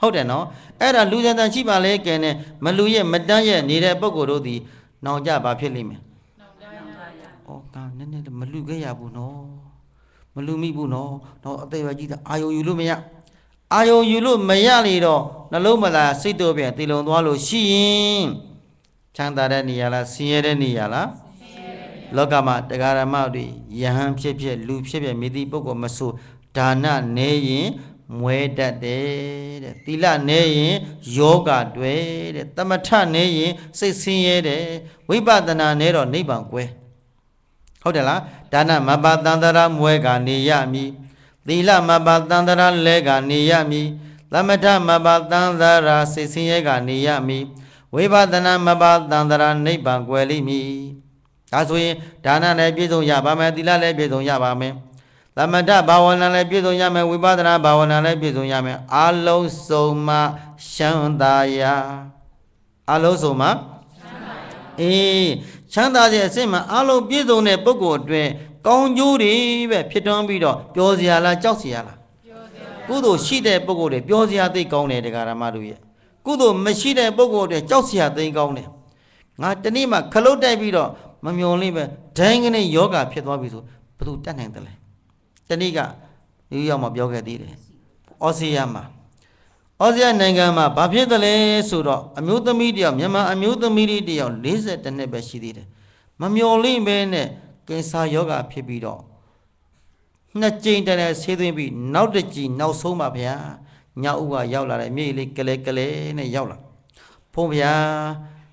ဟုတ်တယ်နော်အဲ့ဒါလူစံတန်ရှိပါလေကဲနဲ့မလူရဲ့မတန်းရဲ့နေတဲ့ပုံကိုယ်တို့ဒီနောင်ကြဘာဖြစ်လိမ့်မယ်နောင်ကြပါရဩကနည်းနည်းမလူခဲ့ရဘူးနော်မလူမိဘူးနော်တော့အသေးပဲကြီးတာအာယုံယူလို့မရအာယုံယူလို့မရလေတော့နှလုံးမလားစိတ်တို့ပြန်တည်လုံသွားလို့ရှိရင် ချမ်းသာတဲ့နေရာလားဆင်းရဲတဲ့နေရာလားလောကမှာတရားဓမ္မတွေယဟန်ဖြစ်ဖြစ်လူဖြစ်ဖြစ်မိသည့်ပုဂ္ဂိုလ်မဆိုဒါနနေရင်မွဲတတ်တယ်တဲ့သီလနေရင်ယောဂတွေ့တဲ့တမထနေရင်စိတ်ဆင်းရဲတယ်ဝိပဿနာနေတော့နိဗ္ဗာန်ကွယ်ဟုတ်တယ်လားဒါနမပတန္တရာမွဲကနေရမည်သီလမပတန္တရာလဲကနေရမည်သမထမပတန္တရာစိတ်ဆင်းရဲကနေရမည် ဝိပဿနာမပတန္တရာနိဗ္ဗာန်ကွယ်လိမ့်မည်ဒါဆိုရင်ဒါနလည်းပြည့်စုံရပါမယ်သီလလည်းပြည့်စုံရပါမယ်သမထဘာဝနာလည်းပြည့်စုံရမယ်ဝိပဿနာဘာဝနာလည်းပြည့်စုံရမယ်အလုံးစုံမှရှမ်းသာရာအလုံးစုံမှအေးချမ်းသာခြင်းအစစ်မှအလုံးပြည့်စုံတဲ့ပုဂ္ဂိုလ်အတွင်းကောင်းကျိုးတွေပဲဖြစ်ထွန်းပြီးတော့ပျော်စရာလားကြောက်စရာလားကုသိုလ်ရှိတဲ့ပုဂ္ဂိုလ်တွေပျော်စရာသိကောင်းတယ်တရားဓမ္မတို့ရဲ့ ကုသိုလ်မရှိတဲ့ပုဂ္ဂိုလ်တွေကြောက်စရာသိကောင်းတယ်ငါတနေ့မှခလုတ်တိုက်ပြီးတော့မမျော်လင့်ပဲဒိုင်းကနေယောဂဖြစ်သွားပြီဆိုဘယ်သူတတ်နိုင်တယ်လဲတနေ့ကယူရောက်မှပြောခဲ့သေးတယ်ဩစီယာမှာဩစီယာနိုင်ငံမှာဘာဖြစ်တယ်လဲဆိုတော့အမျိုးသမီးတယောက်မြန်မာအမျိုးသမီးလေးတယောက်40နှစ်ပဲရှိသေးတယ်မမျော်လင့်ပဲနဲ့ကင်ဆာယောဂဖြစ်ပြီးတော့နှစ်ကြိမ်တည်းဆေးသွင်းပြီးနောက်တစ်ကြိမ်နောက်ဆုံးပါဗျာ ညဥ်ကရောက်လာတယ်မြေလေးကလေးကလေးနဲ့ရောက်လာဖုံးဗျာ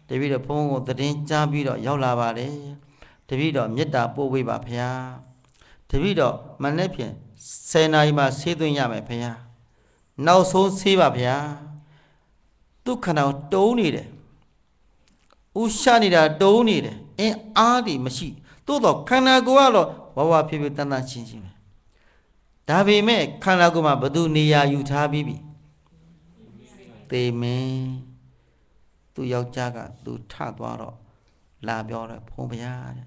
ဒတပည့်တော်ဘုန်းကိုတည်င်းကြားပြီးတော့ရောက်လာပါတယ်တပည့်တော်မေတ္တာပို့ဝေးပါဖရာတပည့်တော်မနေ့ဖြင့်10နာရီမှဆေးသွင်းရမယ်ဖရာနောက်ဆုံးဆေးပါဖရာဒုက္ခနာတုံးနေတယ်ဥရှာနေတာတုံးနေတယ်အင်းအားဒီမရှိသို့တော့ခန္ဓာကိုယ်ကတော့ဝဝဖြစ်ဖြစ်တန်တန်ချင်းချင်းပဲ ဒါပေမဲ့ခန္ဓာကိုယ်မှာဘသူနေရာယူထားပြီးပြီသေမင်းသူယောက်ျားကသူထသွားတော့လာပြောတယ်ဖုံဖရားတဲ့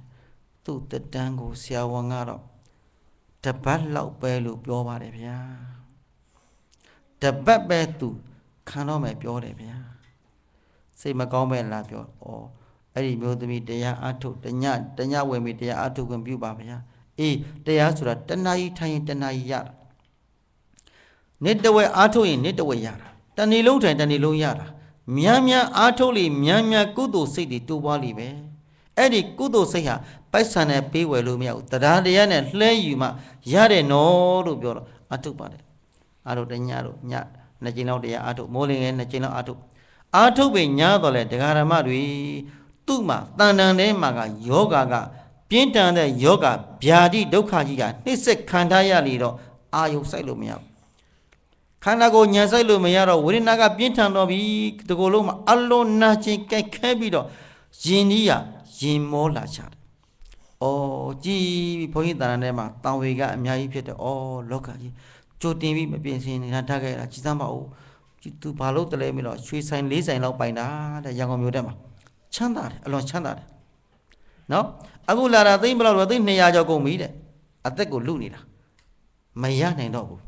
သူ့တတန်းကိုဆရာဝန်ကတော့တပတ်လောက်ပဲလို့ပြောပါတယ်ဗျာတပတ်ပဲသူခံတော့မယ်ပြောတယ်ဗျာစိတ်မကောင်းပဲလာပြောဩအဲ့ဒီမျိုးသမီးတရားအထုတ်တညတညဝင်ပြီးတရားအထုတ်ခွင့်ပြုပါဗျာ အေးတရားဆိုတာတဏှာကြီးထိုင်ရင်တဏှာကြီးရတာနေ့တဝဲအထုတ်ရင်နေ့တဝဲရတာတဏှီလုံးထိုင်တဏှီလုံးရတာမြန်မြန်အားထုတ်လေမြန်မြန်ကုသိုလ်စိတ်တွေတိုးပွားလိပဲအဲ့ဒီကုသိုလ်စိတ်ဟာပိုက်ဆံနဲ့ပေးဝယ်လို့မရဘူးတရားတရားနဲ့လှဲယူမှရတယ်နော်လို့ပြောတော့အထုတ်ပါတယ်အားထုတ်တညတို့ညနှစ်ကြိမ်လောက်တရားအားထုတ်မိုးလင်းငယ်နှစ်ကြိမ်လောက်အားထုတ်အားထုတ်ပေညာတော့လေတရားဓမ္မတွေသူ့မှာတန်တန်ထဲမှာကယောဂက ပြင်းထန်တဲ့ယောဂဗျာတိဒုက္ခကြီးကနှိမ့်ဆက်ခံထားရလေတော့အာယုစိုက်လို့မရဘူးခန္ဓာကိုယ်ညံဆိုင်လို့မရတော့ဝေဒနာကပြင်းထန်တော့ပြီဒီကိုယ်လုံးမှာအလုံးနာခြင်းကြိုက်ခဲပြီးတော့ရင်ကြီးရရင်မောလာချတယ်။အော်ကြည်ပြီးဘုန်းကြီးတာရထဲမှာတန်ဝေကအများကြီးဖြစ်တယ်။အော်လောကကြီးကြိုတင်ပြီးမပြင်ဆင်နေတာထားခဲ့တာကြည်စမ်းပါဦး။သူဘာလို့တလဲမလို့ရွှေဆိုင်လေးဆိုင်လောက်ပိုင်တာတဲ့ရန်ကုန်မြို့ထဲမှာချမ်းသာတယ်အလွန်ချမ်းသာတယ်။နော် အခုလာတာသိမ့်ဘလောက်တော့သိ200ကျော်ကုန်ပြီတဲ့အသက်ကိုလူနေတာမရနိုင်တော့ဘူး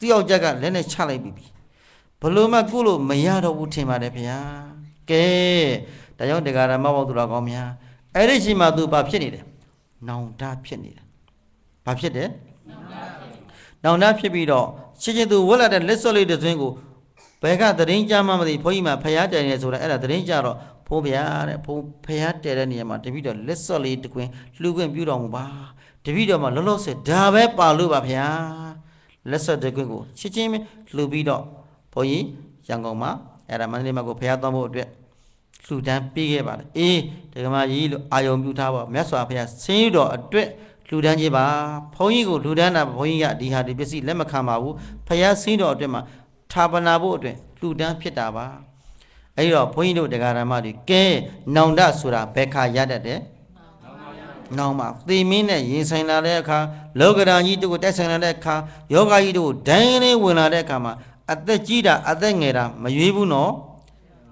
တယောက်ကြက်ကလက်နဲ့ချလိုက်ပြီဘလို့မှကုလို့မရတော့ဘူးထင်ပါတယ်ဗျာကဲဒါကြောင့်တရားဓမ္မဘောသူတော်ကောင်းများအဲ့ဒီချိန်မှာသူဘာဖြစ်နေတယ်နောင်တဖြစ်နေတယ်ဘာဖြစ်တယ်နောင်တဖြစ်ပြီးတော့ရှင်ရှင်သူဝက်လာတဲ့လက်စော့လေးတစ်စင်းကိုဘယ်ကသတင်းကြမှမသိဘုန်းကြီးမှာဖျားတယ်နေဆိုတာအဲ့ဒါသတင်းကြတော့ ဘိုးဗျာတဲ့ဘုံဖျားတယ်တဲ့နေရာမှာတပိတော့လက်စော့လေးတစ်ခွင်းလှူခွင့်ပြုတော်မူပါတပိတော့မှလောလောဆယ်ဒါပဲပါလို့ပါဗျာလက်ဆက်တဲ့ခွင့်ကိုချစ်ချင်းလှူပြီးတော့ဘုန်းကြီးရန်ကုန်မှာအဲ့ဒါမန္တလေးမှာကိုဖျားသွားဖို့အတွက်လှူဒန်းပေးခဲ့ပါတယ်အေးဒကမာကြီးလို့အာယုံပြုထားပါမြတ်စွာဘုရားဆင်းရဲတော်အတွက်လှူဒန်းခြင်းပါဘုန်းကြီးကိုလှူဒန်းတာဘုန်းကြီးကဒီဟာဒီပစ္စည်းလက်မခံပါဘူးဖျားဆင်းတော်အတွက်မှာဌာပနာဖို့အတွက်လှူဒန်းဖြစ်တာပါ အဲ့တော့ဘုန်းကြီးတို့တရားဓမ္မတွေကဲနောင်တဆိုတာဘယ်ခါရတတ်တယ်နောက်မှသေမင်းနဲ့ရင်ဆိုင်လာတဲ့အခါလောကဓာကြီးတို့ကိုတက်ဆိုင်လာတဲ့အခါယောဂကြီးတို့ကိုဒိုင်းလေးဝင်လာတဲ့အခါမှာအသက်ကြီးတာအသက်ငယ်တာမရွေးဘူးနော်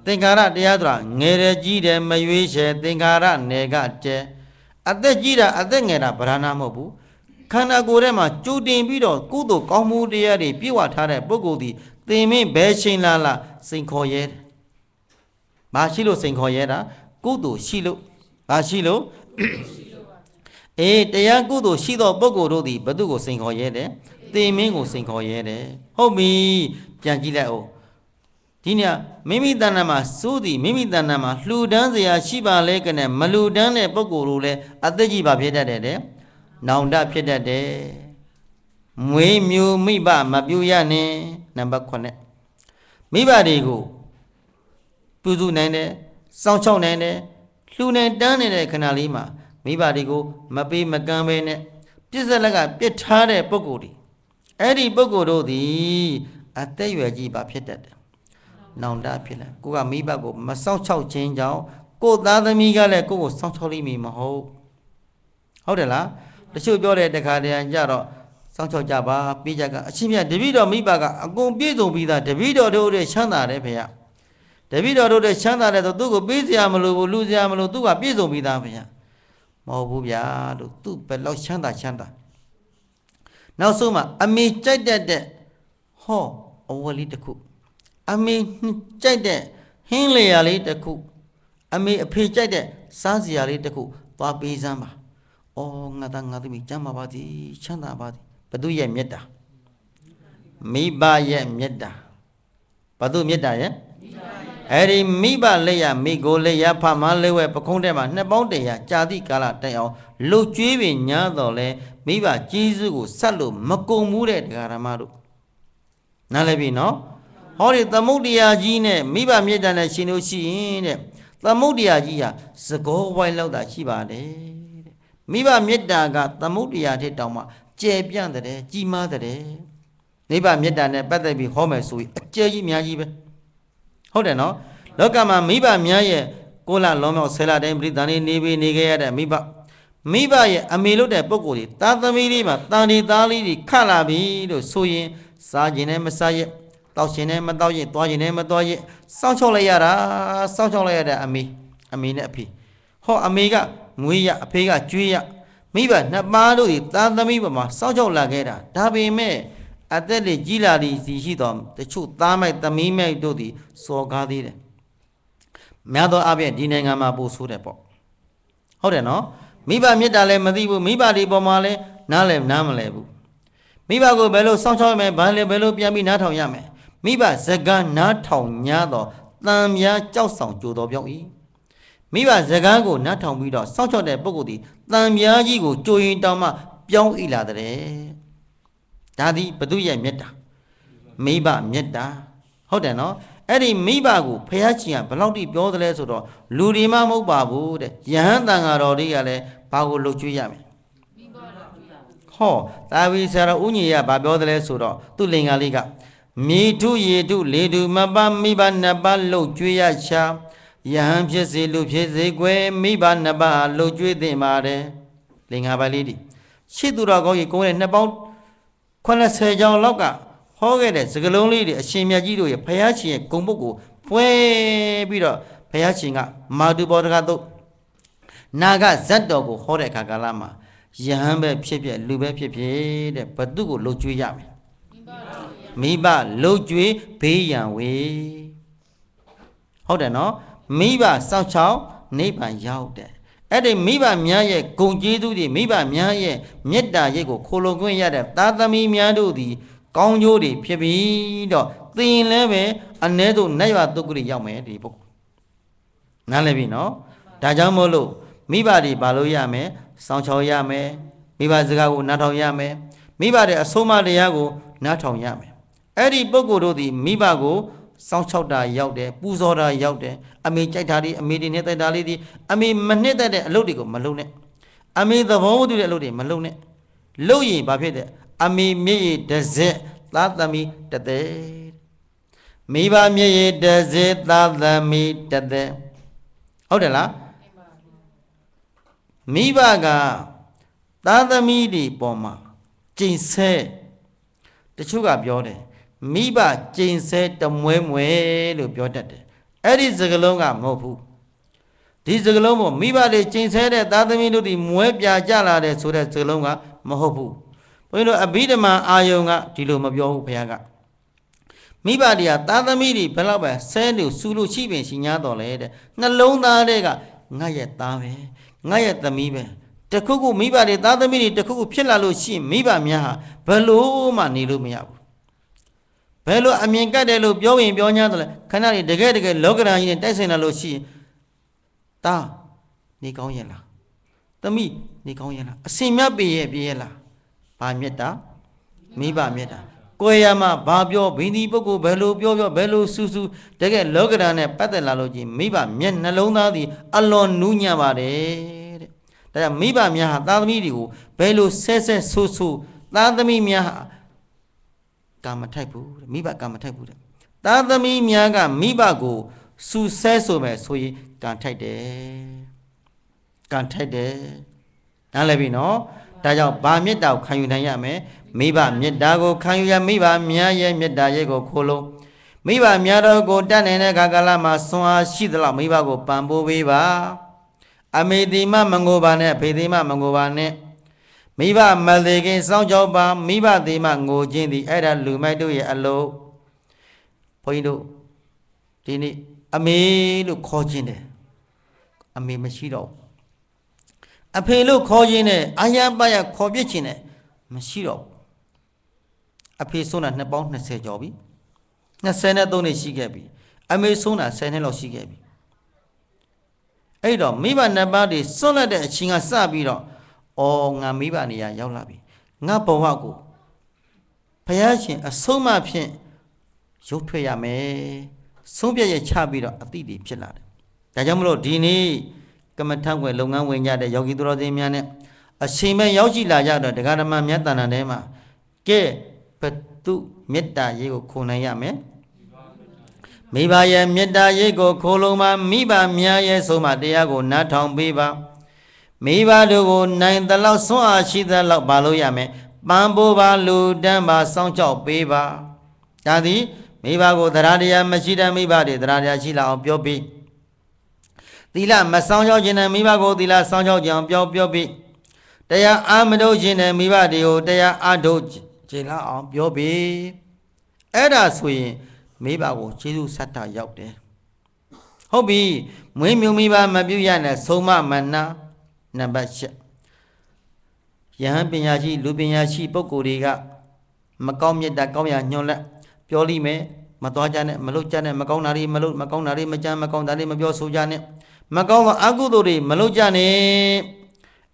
သင်္ခါရတရားဆိုတာငယ်တယ်ကြီးတယ်မရွေးချယ်သင်္ခါရနယ်ကတဲအသက်ကြီးတာအသက်ငယ်တာဗราဏမဟုတ်ဘူးခန္ဓာကိုယ်ထဲမှာကြိုတင်ပြီးတော့ကုသိုလ်ကောင်းမှုတရားတွေပြည့်ဝထားတဲ့ပုဂ္ဂိုလ်ဒီသင်မင်းဘယ်ချိန်လာလာစိန်ခေါ်ရဲတယ်။ ဘာရှိလို့စိန်ခေါ်ရဲတာကုသိုလ်ရှိလို့ဘာရှိလို့အေးတရားကုသိုလ်ရှိသောပုဂ္ဂိုလ်တို့သည်ဘု து ကိုစိန်ခေါ်ရဲတယ်သေမင်းကိုစိန်ခေါ်ရဲတယ်ဟုတ်ပြီပြန်ကြည့်လိုက်အောင်ဒီညမိမိတဏ္ဍာမှာစိုးသည်မိမိတဏ္ဍာမှာလှူဒန်းစရာရှိပါလဲကနဲ့မလှူဒန်းတဲ့ပုဂ္ဂိုလ်တို့လည်းအသက်ကြီးပါဖြစ်တတ်တယ်တဲ့နောင်တဖြစ်တတ်တယ်မွေးမျိုးမိဘမပြူရနဲ့နံပါတ်9မိဘတွေကို ပြုစုနိုင်တယ်စောင့်ရှောက်နိုင်တယ်လှူနိုင်တန်းနေတဲ့ခဏလေးမှာမိဘတွေကိုမပေးမကမ်းပဲနဲ့ပြစ်စလက်ကပြစ်ထားတဲ့ပုဂ္ဂိုလ်ဒီအဲ့ဒီပုဂ္ဂိုလ်တို့သည်အသက်ရွယ်ကြီးပါဖြစ်တတ်တယ်။နောင်တဖြစ်လာကိုကမိဘကိုမစောင့်ချောက်ခြင်းကြောင့်ကိုသားသမီးကလည်းကိုကိုစောင့်ချောက်လိမ့်မည်မဟုတ်ဟုတ်တယ်လားတချို့ပြောတဲ့တခါတည်းကြတော့စောင့်ချောက်ကြပါပြေးကြကအချင်းမြတ်တပည့်တော်မိဘကအကုန်ပြည့်စုံပြီးသားတပည့်တော်တို့ရဲ့ချမ်းသာတယ်ဖေရ တပည့်တော်တို့ရဲ့ချမ်းသာတယ်ဆိုသူ့ကိုပေးစရာမလိုဘူးလူစရာမလိုသူကပြည့်စုံပြီးသားဖေရမဟုတ်ဘူးဗျာလို့သူ့ဘယ်လောက်ချမ်းသာချမ်းသာနောက်ဆုံးမှာအမေကြိုက်တတ်တဲ့ဟောအဝလေးတစ်ခုအမေကြိုက်တဲ့ဟင်းလေယာလေးတစ်ခုအမေအဖေကြိုက်တဲ့စားစရာလေးတစ်ခုသွားပေးစမ်းပါ။အော်ငါသားငါသမီးကျမ်းပါပါသည်ချမ်းသာပါသည်ဘသူရဲ့မေတ္တာမိဘရဲ့မေတ္တာဘသူမေတ္တာရဲ့ အဲ့ဒီမိဘလက်ရမိကိုလက်ရဖမလေးဝဲပခုံးထဲမှာနှစ်ပေါင်းတရာကြာသည့်ကာလတိုင်အောင်လှုပ်ကြွေးပင်ညာတော်လဲမိဘကြီးစုကိုဆက်လို့မကုံမှုတဲ့တရားဓမ္မတို့နားလည်ပြီနော်ဟောဒီသမုဒ္ဒရာကြီးနဲ့မိဘမြေတ္တာနဲ့ရှင်လို့ရှိရင်တဲ့သသမုဒ္ဒရာကြီးဟာသကောဝိုင်းလောက်တာရှိပါတယ်တဲ့မိဘမေတ္တာကသမုဒ္ဒရာထက်တောင်မှကျယ်ပြန့်တဲ့ကြီးမားတဲ့နိဗ္ဗာန်မေတ္တာနဲ့ပတ်သက်ပြီးဟောမယ်ဆိုရင်အကျယ်ကြီးအများကြီးပဲ ဟုတ်တယ်နော်လောကမှာမိဘများရဲ့ကိုလလုံးမြောက်ဆယ်လတိုင်းပြိတ္တန်နေနေပြီးနေခဲ့ရတဲ့မိဘမိဘရဲ့အမေလို့တဲ့ပုံကိုယ်တွေသားသမီးလေးမှာတန်ဒီသားလေးတွေခတ်လာပြီလို့ဆိုရင်စားခြင်းနဲ့မစားရဲ့တောက်ခြင်းနဲ့မတောက်ရဲ့သွားခြင်းနဲ့မသွားရဲ့စောင့်ချောက်လိုက်ရတာစောင့်ချောက်လိုက်ရတဲ့အမေအမေနဲ့အဖေဟောအမေကငွေရအဖေကကျွေးရမိဘနှစ်ပါးတို့ဒီသားသမီးပေါ်မှာစောင့်ချောက်လာခဲ့တာဒါပေမဲ့ အသက်တွေကြီးလာသည်စီရှိတော်တချို့သားမိုက်သမီးမိုက်တို့သည်စော်ကားသေးတယ်များသောအားဖြင့်ဒီနိုင်ငံမှာပို့ဆိုးတယ်ပေါ့ဟုတ်တယ်နော်မိဘမေတ္တာလည်းမသိဘူးမိဘဒီပေါ်မှာလည်းနားလည်းနားမလဲဘူးမိဘကိုဘယ်လိုစောင့်ရှောက်ရမလဲဘာလဲဘယ်လိုပြန်ပြီးနားထောင်ရမလဲမိဘဇကနားထောင်냐တော့တန်မြားကြောက်ဆောင်ကြိုတော်ပြောင်း၏မိဘဇကန်းကိုနားထောင်ပြီးတော့စောင့်ရှောက်တဲ့ပုဂ္ဂိုလ်ဒီတန်မြားကြီးကိုကြိုရင်တောင်မှပြောင်းဤလာတဲ့ ဒါသည်ဘသူရဲ့မေတ္တာမိဘမေတ္တာဟုတ်တယ်နော်အဲ့ဒီမိဘကိုဖះရှင်ကဘယ်လောက်ထိပြောသလဲဆိုတော့လူတွေမှမဟုတ်ပါဘူးတဲ့ယဟန်တန်ဃာတော်တွေကလည်းဘာကိုလှုပ်ကျွေးရမလဲဟောတာဝီဆရာဦးညီရဘာပြောသလဲဆိုတော့သူ့လင်္ကာလေးကမြေထုရေထုလေထုမပမိဘနှစ်ပါးလှုပ်ကျွေးရချာယဟန်ဖြစ်စေလူဖြစ်စေကွယ်မိဘနှစ်ပါးလှုပ်ကျွေးသင့်ပါတယ်လင်္ကာပါလေးဒီရှိသူတော်ကောင်းကြီးကိုယ်နဲ့နှစ်ပေါင်း 80ကျော်လောက်ကဟောခဲ့တဲ့စကလုံးလေးတွေအရှင်မြတ်ကြီးတို့ရဲ့ဘုရားရှင်ရဲ့ဂုံပုတ်ကိုပွဲပြီးတော့ဘုရားရှင်ကမာတုဘောဓကသုတ်နာဂဇတ်တော်ကိုဟောတဲ့အခါကာလမှာယဟန်ပဲဖြစ်ဖြစ်လူပဲဖြစ်ဖြစ်တဲ့ဘသူကိုလှုပ်ကြွေးရမယ်မိဘလှုပ်ကြွေးဘေးရန်ဝေဟုတ်တယ်နော်မိဘစောင့်ချောင်းနိဗ္ဗာန်ရောက်တယ် အဲ့ဒီမိဘများရဲ့ဂုံကျေးဇူးတွေမိဘများရဲ့မေတ္တာရိတ်ကိုခိုလုံခွင့်ရတဲ့သာသမီများတို့သည် ကောင်းကျိုးတွေဖြစ်ပြီးတော့သင်လည်းပဲအ ਨੇ တို့နတ်ရွာတုတ်ကလေးရောက်မယ်ဒီပုဂ္ဂိုလ်နားလည်ပြီနော်ဒါကြောင့်မို့လို့မိဘတွေဘာလို့ရမယ်စောင့်ချောင်ရမယ်မိဘစကားကိုနားထောင်ရမယ်မိဘတွေအဆုံးအမတရားကိုနားထောင်ရမယ်အဲ့ဒီပုဂ္ဂိုလ်တို့သည်မိဘကိုစောင့်ချောက်တာရောက်တယ်ပူဇော်တာရောက်တယ် အမေကြိုက်တာလေးအမေတွေနဲ့တိုက်တာလေးဒီအမေမနှစ်သက်တဲ့အလုပ်တွေကိုမလုပ်နဲ့အမေသဘောတူတဲ့အလုပ်တွေမလုပ်နဲ့လုပ်ရင်ဘာဖြစ်တယ်အမေမြည့်ရတစ်စက်သားသမီးတသက်မိဘမြည့်ရတစ်စက်သားသမီးတသက်ဟုတ်တယ်လားမိဘကသားသမီးတွေပေါ်မှာကျင့်ဆဲတချို့ကပြောတယ်မိဘကျင့်ဆဲတမွဲမွဲလို့ပြောတတ်တယ် အဲ့ဒီစကလုံးကမဟုတ်ဘူးဒီစကလုံးပေါ်မိဘတွေကျင့်ဆဲတဲ့သားသမီးတို့ဒီမွဲပြကြလာတဲ့ဆိုတဲ့စကလုံးကမဟုတ်ဘူးဘုန်းကြီးတို့အဘိဓမ္မာအာယုံကဒီလိုမပြောဘူးဘုရားကမိဘတွေကသားသမီးတွေဘယ်တော့ပဲဆဲလို့စူလို့ရှိပင်ရှိ냐တော်လဲတဲ့နှလုံးသားတွေကငါရဲ့သားပဲငါရဲ့သမီးပဲတခုခုမိဘတွေသားသမီးတွေတခုခုဖြစ်လာလို့ရှိရင်မိဘများဟာဘယ်လို့မှနေလို့မရဘူး ဘယ်လိုအမြင်ကတ်တယ်လို့ပြောရင်ပြော냐ဆိုလဲခဏလေးတကယ်တကယ်လောကဓာတ်ကြီးနဲ့တိုက်ဆိုင်လာလို့ရှိရင်တာနေကောင်းရဲ့လားသမီးနေကောင်းရဲ့လားအစင်မြတ်ပေရဲ့ပြရဲ့လားဘာမြတ်တာမိဘမြတ်တာကိုယ်ရမှာဘာပြောဘိန္ဒီပုဂ္ဂိုလ်ဘယ်လိုပြောပြောဘယ်လိုစူးစူးတကယ်လောကဓာတ်နဲ့ပတ်သက်လာလို့ကြီးမိဘမျက်နှလုံးသားသည်အလွန်နူးညံ့ပါတယ်တဲ့ဒါကြောင့်မိဘများဟာသားသမီးတွေကိုဘယ်လိုဆဲဆဲဆူဆူသားသမီးများဟာ ကာမထိုက်ဘူးတဲ့မိဘကာမထိုက်ဘူးတဲ့သားသမီးများကမိဘကိုစူဆဲဆိုမယ်ဆိုရင်ကံထိုက်တယ်ကံထိုက်တယ်နားလည်ပြီနော်ဒါကြောင့်ဗာမေတ္တာကိုခံယူနိုင်ရမယ်မိဘမေတ္တာကိုခံယူရမိဘများရဲ့မေတ္တာရဲ့ကိုခိုးလုံးမိဘများတော်ကိုတတ်နိုင်တဲ့ခါကာလမှာဆွမ်းအားရှိသလောက်မိဘကိုပံပိုးပေးပါအမေတိမမငိုပါနဲ့ဖေတိမမငိုပါနဲ့ မိဘမလေးခင်စောင်းကြောပါမိဘတိမငိုခြင်းသည်အဲ့ဒါလူမိုက်တို့ရဲ့အလို့ဘုန်းကြီးတို့ဒီနေ့အမေလို့ခေါ်ခြင်းတယ်အမေမရှိတော့အဖေလို့ခေါ်ခြင်းနဲ့အာရပါရခေါ်ပြစ်ခြင်းနဲ့မရှိတော့အဖေဆုံးတာနှစ်ပေါင်း20ကျော်ပြီ23နှစ်ရှိခဲ့ပြီအမေဆုံးတာ10နှစ်လောက်ရှိခဲ့ပြီအဲ့တော့မိဘနှစ်ပါးတွေစွန့်လက်တဲ့အချိန်ကစပြီးတော့ အော်ငါမိဘနေရာရောက်လာပြီငါဘဝကိုဘုရားရှင်အဆုံးမဖြင့်ရုပ်ထွက်ရမယ်ဆုံးပြည့်ရချပြီးတော့အတိတွေဖြစ်လာတယ်ဒါကြောင့်မလို့ဒီနေ့ကမ္မထံွယ်လုပ်ငန်းဝင်ကြတဲ့ယောဂီသူတော်စင်များနဲ့အချိန်မဲ့ရောက်ရှိလာကြတော့ဒကာဓမ္မမြတ်တဏ္ဍာထဲမှာကဲဘတုမေတ္တာရေးကိုခုံနိုင်ရမယ်မိဘရဲ့မေတ္တာရေးကိုခိုးလုံးမှာမိဘများရဲ့ဆုံးမတရားကိုနားထောင်ပေးပါ မိဘတို့ကိုနိုင်သလောက်ဆွမ်းအားရှိသလောက်ပါလို့ရမယ်ပန်းပိုးပါလူတန်းပါစောင့်ကြောက်ပေးပါဒါသည်မိဘကိုတရားတရားမရှိတဲ့မိဘတွေတရားတရားရှိလာအောင်ပြောပြီးသီလမဆောင်ကြောက်ခြင်းနဲ့မိဘကိုသီလဆောင်ကြောက်ကြအောင်ပြောပြောပြီးတရားအာမထုတ်ခြင်းနဲ့မိဘတွေကိုတရားအာထုတ်ခြင်းလာအောင်ပြောပြီးအဲ့ဒါဆိုရင်မိဘကိုကျေးဇူးဆက်တာရောက်တယ်ဟုတ်ပြီမွေးမြူမိဘမပြုတ်ရနဲ့ဆုံးမမနာ နံပါတ်၈ယဟန်ပညာရှိလူပညာရှိပုဂ္ဂိုလ်တွေကမကောင်းမြတ်တာကောင်းရာညွန်လက်ပြောလိမယ်မသွားကြနဲ့မလုပ်ကြနဲ့မကောင်းတာတွေမလုပ်မကောင်းတာတွေမကြမ်းမကောင်းတာတွေမပြောဆိုကြနဲ့မကောင်းသောအကုသိုလ်တွေမလုပ်ကြနဲ့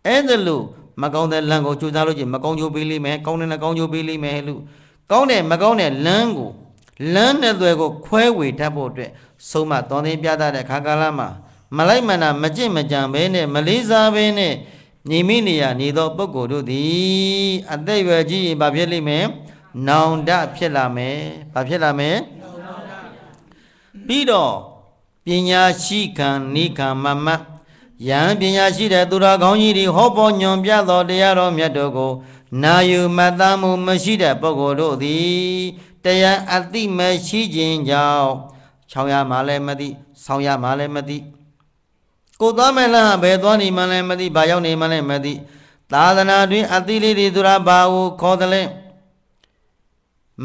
အဲ့ဒါလို့မကောင်းတဲ့လမ်းကိုကြိုးစားလို့ချင်းမကောင်းကြိုးပေးလိမ့်မယ်ကောင်းတဲ့နဲ့ကောင်းကြိုးပေးလိမ့်မယ်လို့ကောင်းတဲ့မကောင်းတဲ့လမ်းကိုလမ်းနဲ့သွဲကိုခွဲဝေတတ်ဖို့အတွက်ဆုံးမတော်သိပြသတဲ့ခါကာလမှာ မလိုက်မနာမကြင့်မကြံဘဲနဲ့မလေးစားဘဲနဲ့ညီမိနေရနေသောပုဂ္ဂိုလ်တို့သည် အသက်အရွယ်ကြီးရင်ဘာဖြစ်လိမ့်မယ်နောင်တဖြစ်လာမယ်ဘာဖြစ်လာမယ်ပြီးတော့ပညာရှိခံနိခံမမတ်ယံပညာရှိတဲ့သူတော်ကောင်းကြီးတွေဟောပေါ်ညွန်ပြသောတရားတော်မြတ်တို့ကို နာယူမတ်သားမှုမရှိတဲ့ပုဂ္ဂိုလ်တို့သည်တရားအသိမရှိခြင်းကြောင့်ချောင်းရမှလည်းမသိဆောင်းရမှလည်းမသိ ကိုသွားမယ်လားဘယ်သွားနေမှလည်းမသိဘာရောက်နေမှလည်းမသိသာသနာတွင်အသိလေးတွေသူရာဘာကိုခေါ်တယ်လဲ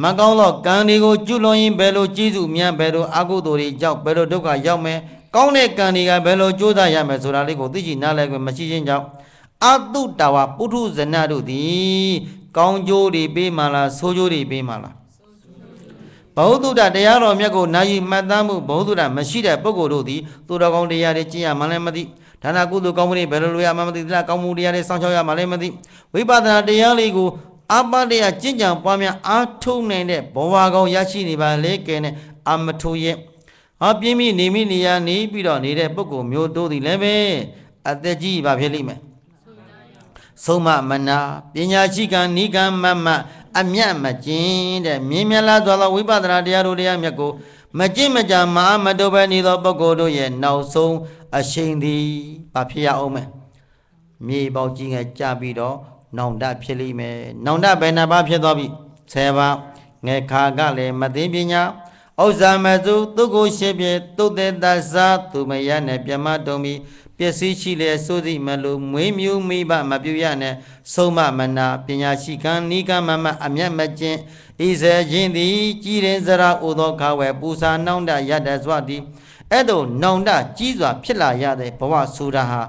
မကောင်းသောကံတွေကိုကျွလွန်ရင်ဘယ်လိုကျေးဇူးများဘယ်လိုအကုသိုလ်တွေကြောင့်ဘယ်လိုဒုက္ခရောက်မယ်ကောင်းတဲ့ကံတွေကဘယ်လိုကြိုးစားရမယ်ဆိုတာလေးကိုသိချင်နားလည်ခွင့်မရှိခြင်းကြောင့်အတုတဝပုထုဇဏတို့သည် ကောင်းကျိုးတွေပေးမှလားဆိုးကျိုးတွေပေးမှလား ဘௌသုဒ္ဓတရားတော်မြတ်ကိုနာယီမှတ်သားမှုဘௌသုဒ္ဓမရှိတဲ့ပုဂ္ဂိုလ်တို့သည်သူတော်ကောင်းတရားတွေကျင့်ရမှလည်းမသိဒါနကုသိုလ်ကောင်းမှုတွေဘယ်လိုလုပ်ရမှမသိသလားကောင်းမှုတရားတွေစောင့်ရှောက်ရမှလည်းမသိဝိပဿနာတရားလေးကိုအပတရားကျင့်ကြံပွားများအားထုတ်နိုင်တဲ့ဘဝကောင်းရရှိနေပါလေကဲနဲ့အမထိုးရဲ့ဟာပြင်းပြီးနေမိနေရနေပြီးတော့နေတဲ့ပုဂ္ဂိုလ်မျိုးတို့သည်လည်းပဲအသက်ကြီးပါဖြစ်လိမ့်မယ်ဆုံးမမနာပညာရှိကံနိကံမမ အမြတ်မကျင်းတဲ့မြင်းမြလာသွားသောဝိပဿနာတရားတို့တရားမြတ်ကိုမကျင့်မကြမအားမတုပဲနေသောပုဂ္ဂိုလ်တို့ရဲ့နောက်ဆုံးအရှိန်သည်ဘာဖြစ်ရအောင်မလဲမြေပေါက်ကြီးငယ်ကြပြီးတော့နောင်တဖြစ်လိမ့်မယ်နောင်တဘယ်နှပါဖြစ်သွားပြီ10ပါငယ်ခါကလည်းမသိပညာဥစ္စာမစုသူကိုရှိပြေတုတ်တဲ့တသသူမရနဲ့ပြမတုံပြီး ပျက်စီးရှိလေစိုးစိမလို့မွေးမြူမိဘမပြုရနဲ့ဆုံးမမနာပညာရှိကံနိကမမအမျက်မကျင့်ဤစေခြင်းသည် ကြည်ရင်စရာဥသောခဝဲပူစာနှောင်းတရတ္တစွာသည်အဲ့တို့နောင်တကြီးစွာ ဖြစ်လာရတဲ့ဘဝဆိုတာဟာ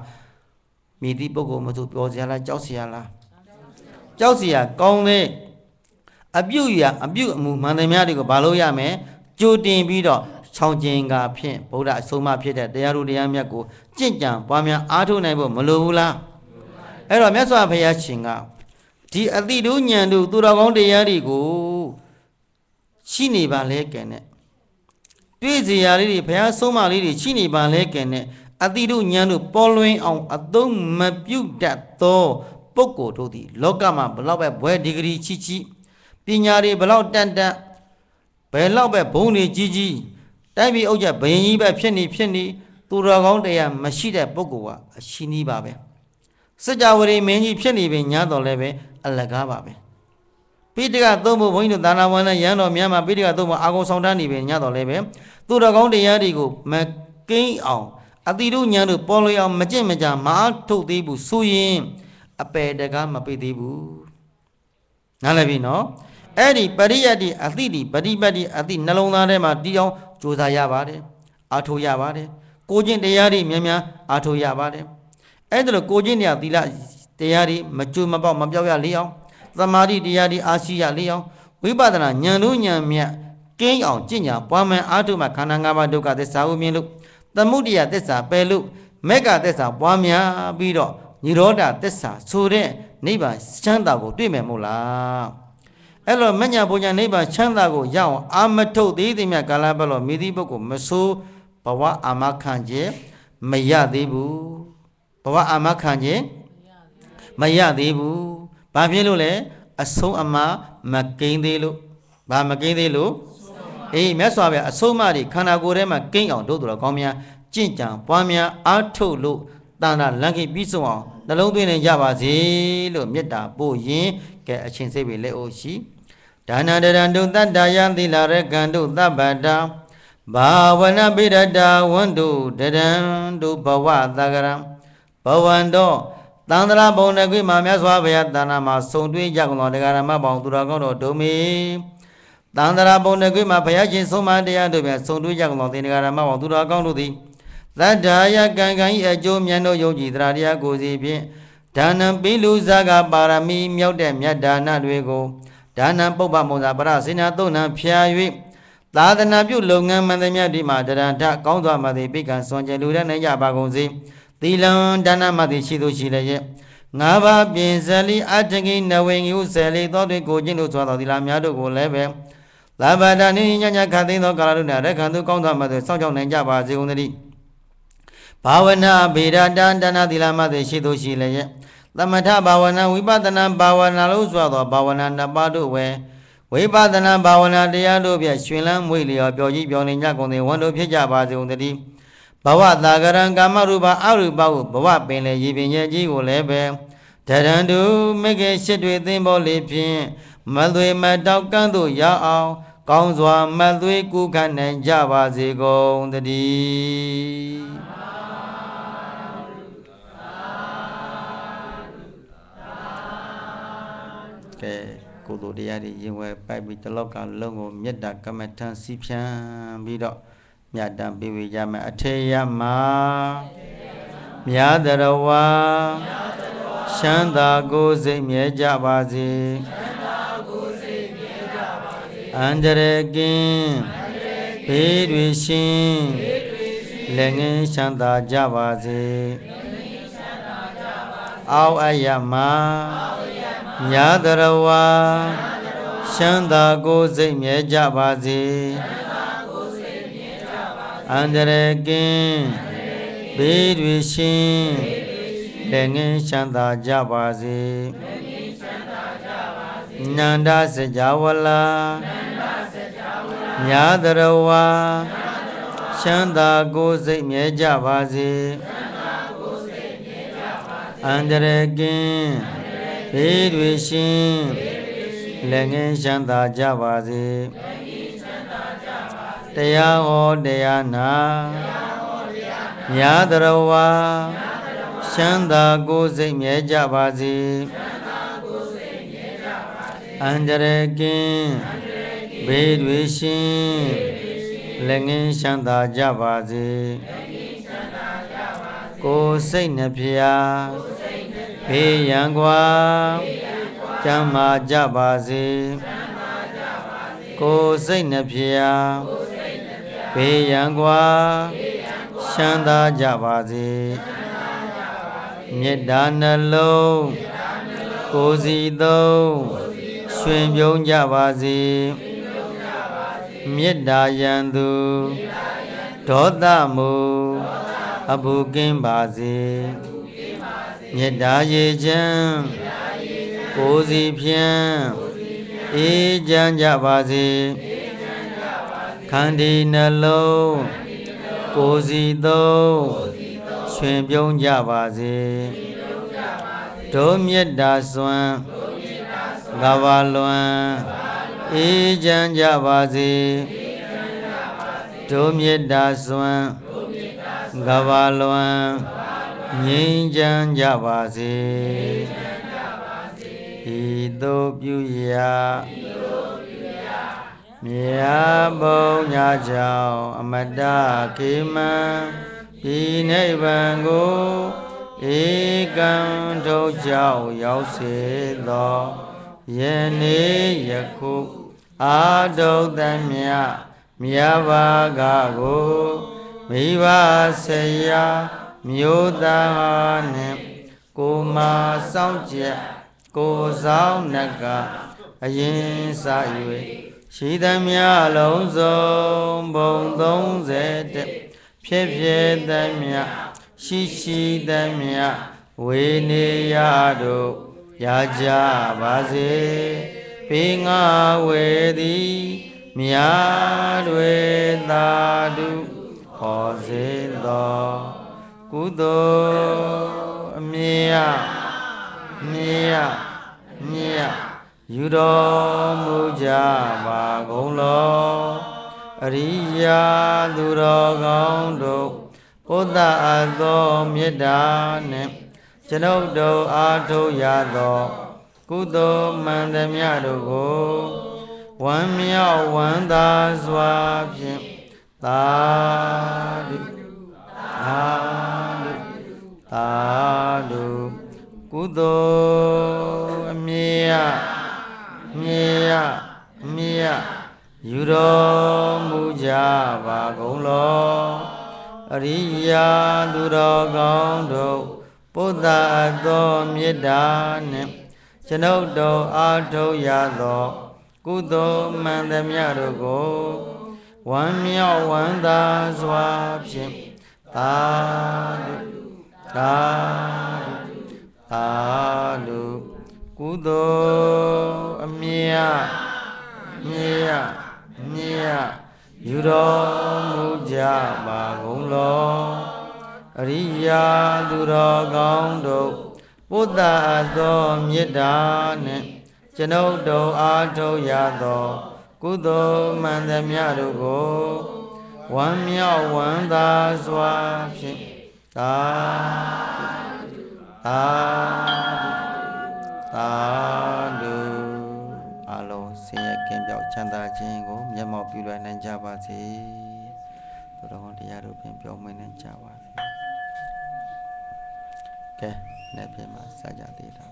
မိသည့်ပုဂ္ဂိုလ်မဆိုပြောစရာလားကြောက်စရာလားကြောက်စရာကောင်းတဲ့အပြုတ်ရအပြုတ်အမှုမှန်တယ်များတွေကိုဘာလို့ရမယ်ကြိုတင်ပြီးတော့ ချောင်းကျင်ကဖြင့်ဗုဒ္ဓအဆုံးအမဖြစ်တဲ့တရားတို့တရားမြတ်ကိုကြင့်ကြံပွားများအားထုတ်နိုင်ဖို့မလိုဘူးလားအဲ့တော့မြတ်စွာဘုရားရှင်ကဒီအတိတို့ညံတို့သူတော်ကောင်းတရားတွေကိုရှိနေပါလဲကဲနဲ့တွေ့စီရာလေးတွေဘုရားဆုံးမလေးတွေရှိနေပါလဲကဲနဲ့အတိတို့ညံတို့ပေါ်လွင်အောင်အသုံးမပြုတ်တတ်သောပုဂ္ဂိုလ်တို့သည်လောကမှာဘလောက်ပဲဘွဲဒီဂရီချီချီပညာတွေဘလောက်တန်တန်ဘယ်လောက်ပဲဘုံတွေကြီးကြီး တိုက်ပြီးအုပ်ချက်ဘယင်ကြီးပဲဖြစ်နေဖြစ်နေသူတော်ကောင်းတရားမရှိတဲ့ပုဂ္ဂိုလ်ကအရှိနီးပါပဲစကြဝဠာမင်းကြီးဖြစ်နေပြီညာတော်လည်းပဲအလကားပါပဲပိဋကသုံးဖို့ဘုန်းကြီးတို့သာနာဝန်နဲ့ရန်တော်များမှာပိဋကသုံးဖို့အာကုံဆောင်တန်းနေပြီညာတော်လည်းပဲသူတော်ကောင်းတရားတွေကိုမကိန်းအောင်အတိတို့ညာတို့ပေါ်လွင်အောင်မကြင့်မကြမအားထုတ်သေးဘူးဆိုရင်အပယ်တကားမပိသေးဘူးနားလည်ပြီနော်အဲ့ဒီပရိယတ်တိအသိတိပฏิပတ်တိအသိနှလုံးသားထဲမှာတီးအောင် ကြိုးစားရပါတယ်အာထိုးရပါတယ်ကိုချင်းတရားတွေများများအာထိုးရပါတယ်အဲ့ဒါလို့ကိုချင်းတရားသီလတရားတွေမကျွမပေါက်မပြောက်ရလေအောင်သမာဓိတရားတွေအာရှိရလေအောင်ဝိပဿနာဉာဏ်တို့ဉာဏ်မြတ်ကင်းအောင်ကျင့်ကြံပွားမှန်အာထုမှခန္ဓာ၅ပါးဒုက္ခသစ္စာကိုမြင်လို့သမုဒိယသစ္စာပယ်လို့မေဃသစ္စာပွားများပြီးတော့និရောဓသစ္စာဆိုတဲ့နိဗ္ဗာန်ချမ်းသာကိုတွေ့မယ်မို့လား အဲ့လိုမညာဘုံညာနိဗ္ဗာန်ချမ်းသာကိုရအောင်အာမထုတ်သေးသည်မြတ်ကာလပတ်လို့မိသည့်ပုဂ္ဂိုလ်မဆိုးဘဝအာမခံခြင်းမရသေးဘူးဘဝအာမခံခြင်းမရသေးဘူးဘာဖြစ်လို့လဲအဆုံးအမမကိန်းသေးလို့ဘာမကိန်းသေးလို့အေးမြတ်စွာဘုရားအဆုံးအမတွေခန္ဓာကိုယ်ထဲမှာကိန်းအောင်တို့တော်ကောင်းများကြင့်ကြံပွားများအားထုတ်လို့တန်တာလန်ခိပြီးဆုံးအောင်နှလုံးသွင်းနေကြပါစေလို့မေတ္တာပို့ရင်ကဲအချင်းစိတ်ပဲလက်အိုးရှိ ဒါနတရံတုတတ္တယံသီလာရကံတုသဗ္ဗတာဘာဝနာပိရတာဝန္တုတရံတုဘဝသကရံဘဝန္တောတန္တရာဘုံတကွေမှာမြတ်စွာဘုရားတဏ္ဍာမှာစုံတွဲကြကုန်သောတရားဓမ္မပေါင်းသူတော်ကောင်းတော်ဒုမေတန္တရာဘုံတကွေမှာဘုရားရှင်ဆုံးမတရားတို့ပြန်စုံတွဲကြကုန်သောသင်္တရားဓမ္မပေါင်းသူတော်ကောင်းတို့သည်သတ္တာယကံကံဤအကျိုးမြတ်တို့ယုံကြည်တရားတရားကိုစီဖြင့်ဒါနံပိလူဇာကပါရမီမြောက်တဲ့မြတ်ဒါနတွေကို ဒါနံပုပ္ပမုံသာပရစေနာသုံးနံဖျာ၍သာသနာပြုလုပ်ငန်းမှန်သမျှဒီမှာတရဏထကောင်းစွာမသည်ပိကံစွန်ကြလူရနိုင်ကြပါကုန်စေသီလံဒါနမသည်ရှိသူရှိလည်းရဲ့ငါးပါးပြင်ဇလီအတကိနဝေငြုဇလီသောတွေကိုကျင့်လို့ဆိုတော်သီလများတို့ကိုလည်းပဲလာဘာဒနိညညခသိသောကာလတို့၌ရခန္တုကောင်းစွာမသည်စောင့်ကြောက်နိုင်ကြပါစေကုန်သတည်းဘာဝနာဗေဒတန်တနာသီလမသည်ရှိသူရှိလည်းရဲ့ သမထဘာဝနာဝိပဿနာဘာဝနာလို့ဆိုသောဘာဝနာနှစ်ပါးတို့ဝယ်ဝိပဿနာဘာဝနာတရားတို့ဖြင့်ရှင်လန်းမွေလျော်ပျော်ကြီးပျော်နေကြကုန်သည်ဝန်တို့ဖြစ်ကြပါစေကုန်သတည်းဘဝတာကရံကာမရူပအရူပဟုဘဝပင်လေရည်ပင်ရဲ့ကြီးကိုလည်းပဲတရံတုမေကေရှစ်တွေသင်္ဘောလေးဖြင့်မသွေမတောက်ကန်းသို့ရောက်အောင်ကောင်းစွာမသွေကုခနိုင်ကြပါစေကုန်သတည်း ကုသိုလ်တရားတွေရင်ဝယ်ပိုက်ပြီးတလောက်ကလုံးကိုမေတ္တာကမ္မထံစီဖြံပြီးတော့မြတ်တံပေးဝေကြမယ်အထေယမမြာတရဝါရှမ်းသာကိုယ်စိတ်မြဲကြပါစေအန္တရကင်းဘေးတွေရှင်လက်ငင်းချမ်းသာကြပါစေအောက်အယမ မြာတရဝါရှမ်းသာကိုယ်စိတ်မြဲကြပါစေအန္တရကင်းဘေးတွေရှင်လက်ငင်းချမ်းသာကြပါစေနန္ဒစကြဝဠာမြာတရဝါချမ်းသာကိုယ်စိတ်မြဲကြပါစေအန္တရကင်း ဘေးတွေရှင်လက်ငင်းချမ်းသာကြပါစေတရားဟောတရားနာမြာတရဝါချမ်းသာကိုယ်စိတ်မြဲကြပါစေအန္တရကင်းဘေးတွေရှင်လက်ငင်းချမ်းသာကြပါစေကိုယ်စိတ်နှဖျား ဘေးရန်ကွာကျမ်းမာကြပါစေကိုယ်စိတ်နှဖျားဘေးရန်ကွာချမ်းသာကြပါစေမေတ္တာနှလုံးကိုယ်စီသုံးရွှင်ပြုံးကြပါစေမေတ္တာယံသူဒေါသမူအဘုကင်းပါစေ မေတ္တာရေချမ်းကိုယ်စီဖြင့်အေးချမ်းကြပါစေခန္ဒီနှလုံးကိုယ်စီသုံးရွှင်ပြုံးကြပါစေဒုမေတ္တာစွမ်းငါပါလွန်အေးချမ်းကြပါစေဒုမေတ္တာစွမ်းငါပါလွန် ငြိမ်းချမ်းကြပါစေဤသို့ပြုရာမြာဘုံညာကြောင့်အမတခေမံဤနိဗ္ဗာန်ကိုဧကံထုတ်ကြောင့်ရောက်စေသောယနေ့ယခုအာဒုတ်တမြမြတ်ဘာကကိုမိဘဆရာ မြို့သားနှင့်ကိုမာစောင့်ကြကိုဆောင်နကအရင်စ၍ရှိသမျှလုံးစုံဘုံ30ဖြစ်ဖြစ်သမျှရှိရှိသမျှဝေနေရတို့ရကြပါစေပေငါဝေသည်မြာတွေသာဓုခေါ်စေသော ကုသိုလ်အမြတ်မြတ်မြတ်ယူတော်မူကြပါကုန်လောအရိယာသူတော်ကောင်းတို့ဘုဒ္ဓအသောမေတ္တာနှင့်ကျွန်ုပ်တို့အားထုတ်ရသောကုသိုလ်မှန်သမျှတို့ကိုဝမ်းမြောက်ဝမ်းသာစွာဖြင့်သာဓု သာဓုသာဓုကုသိုလ်အမြတ်မြတ်မြတ်ယူတော်မူကြပါကုန်လောအရိယာသူတော်ကောင်းတို့ပုဒ္ဒအသောမေတ္တာနှင့်ကျွန်ုပ်တို့အားထုတ်ရသော ကုသိုလ်မှန်သမျှတို့ကိုဝမ်းမြောက်ဝမ်းသာစွာဖြင့် သာဓုသာဓုသာလူကုသိုလ်အမြတ်မြတ်မြတ်ယူတော်မူကြပါကုန်လောအရိယာသူတော်ကောင်းတို့ဘုဒ္ဓအသောမေတ္တာနှင့်ကျွန်ုပ်တို့အားထုတ်ရသော ကုသိုလ်မှန်သမျှတို့ကို ဝမ်းမြောက်ဝမ်းသာစွာဖြင့်သာသာသာဓုအလုံးဆင်းရဲကင်းပြောက်ချမ်းသာခြင်းကိုမျက်မှောက်ပြုလွှဲနိုင်ကြပါစေသူတော်ကောင်းတရားတို့ဖြင့်ပြောင်းမွေးနိုင်ကြပါစေကဲနေ့ပြင်မှာစကြသေးတာ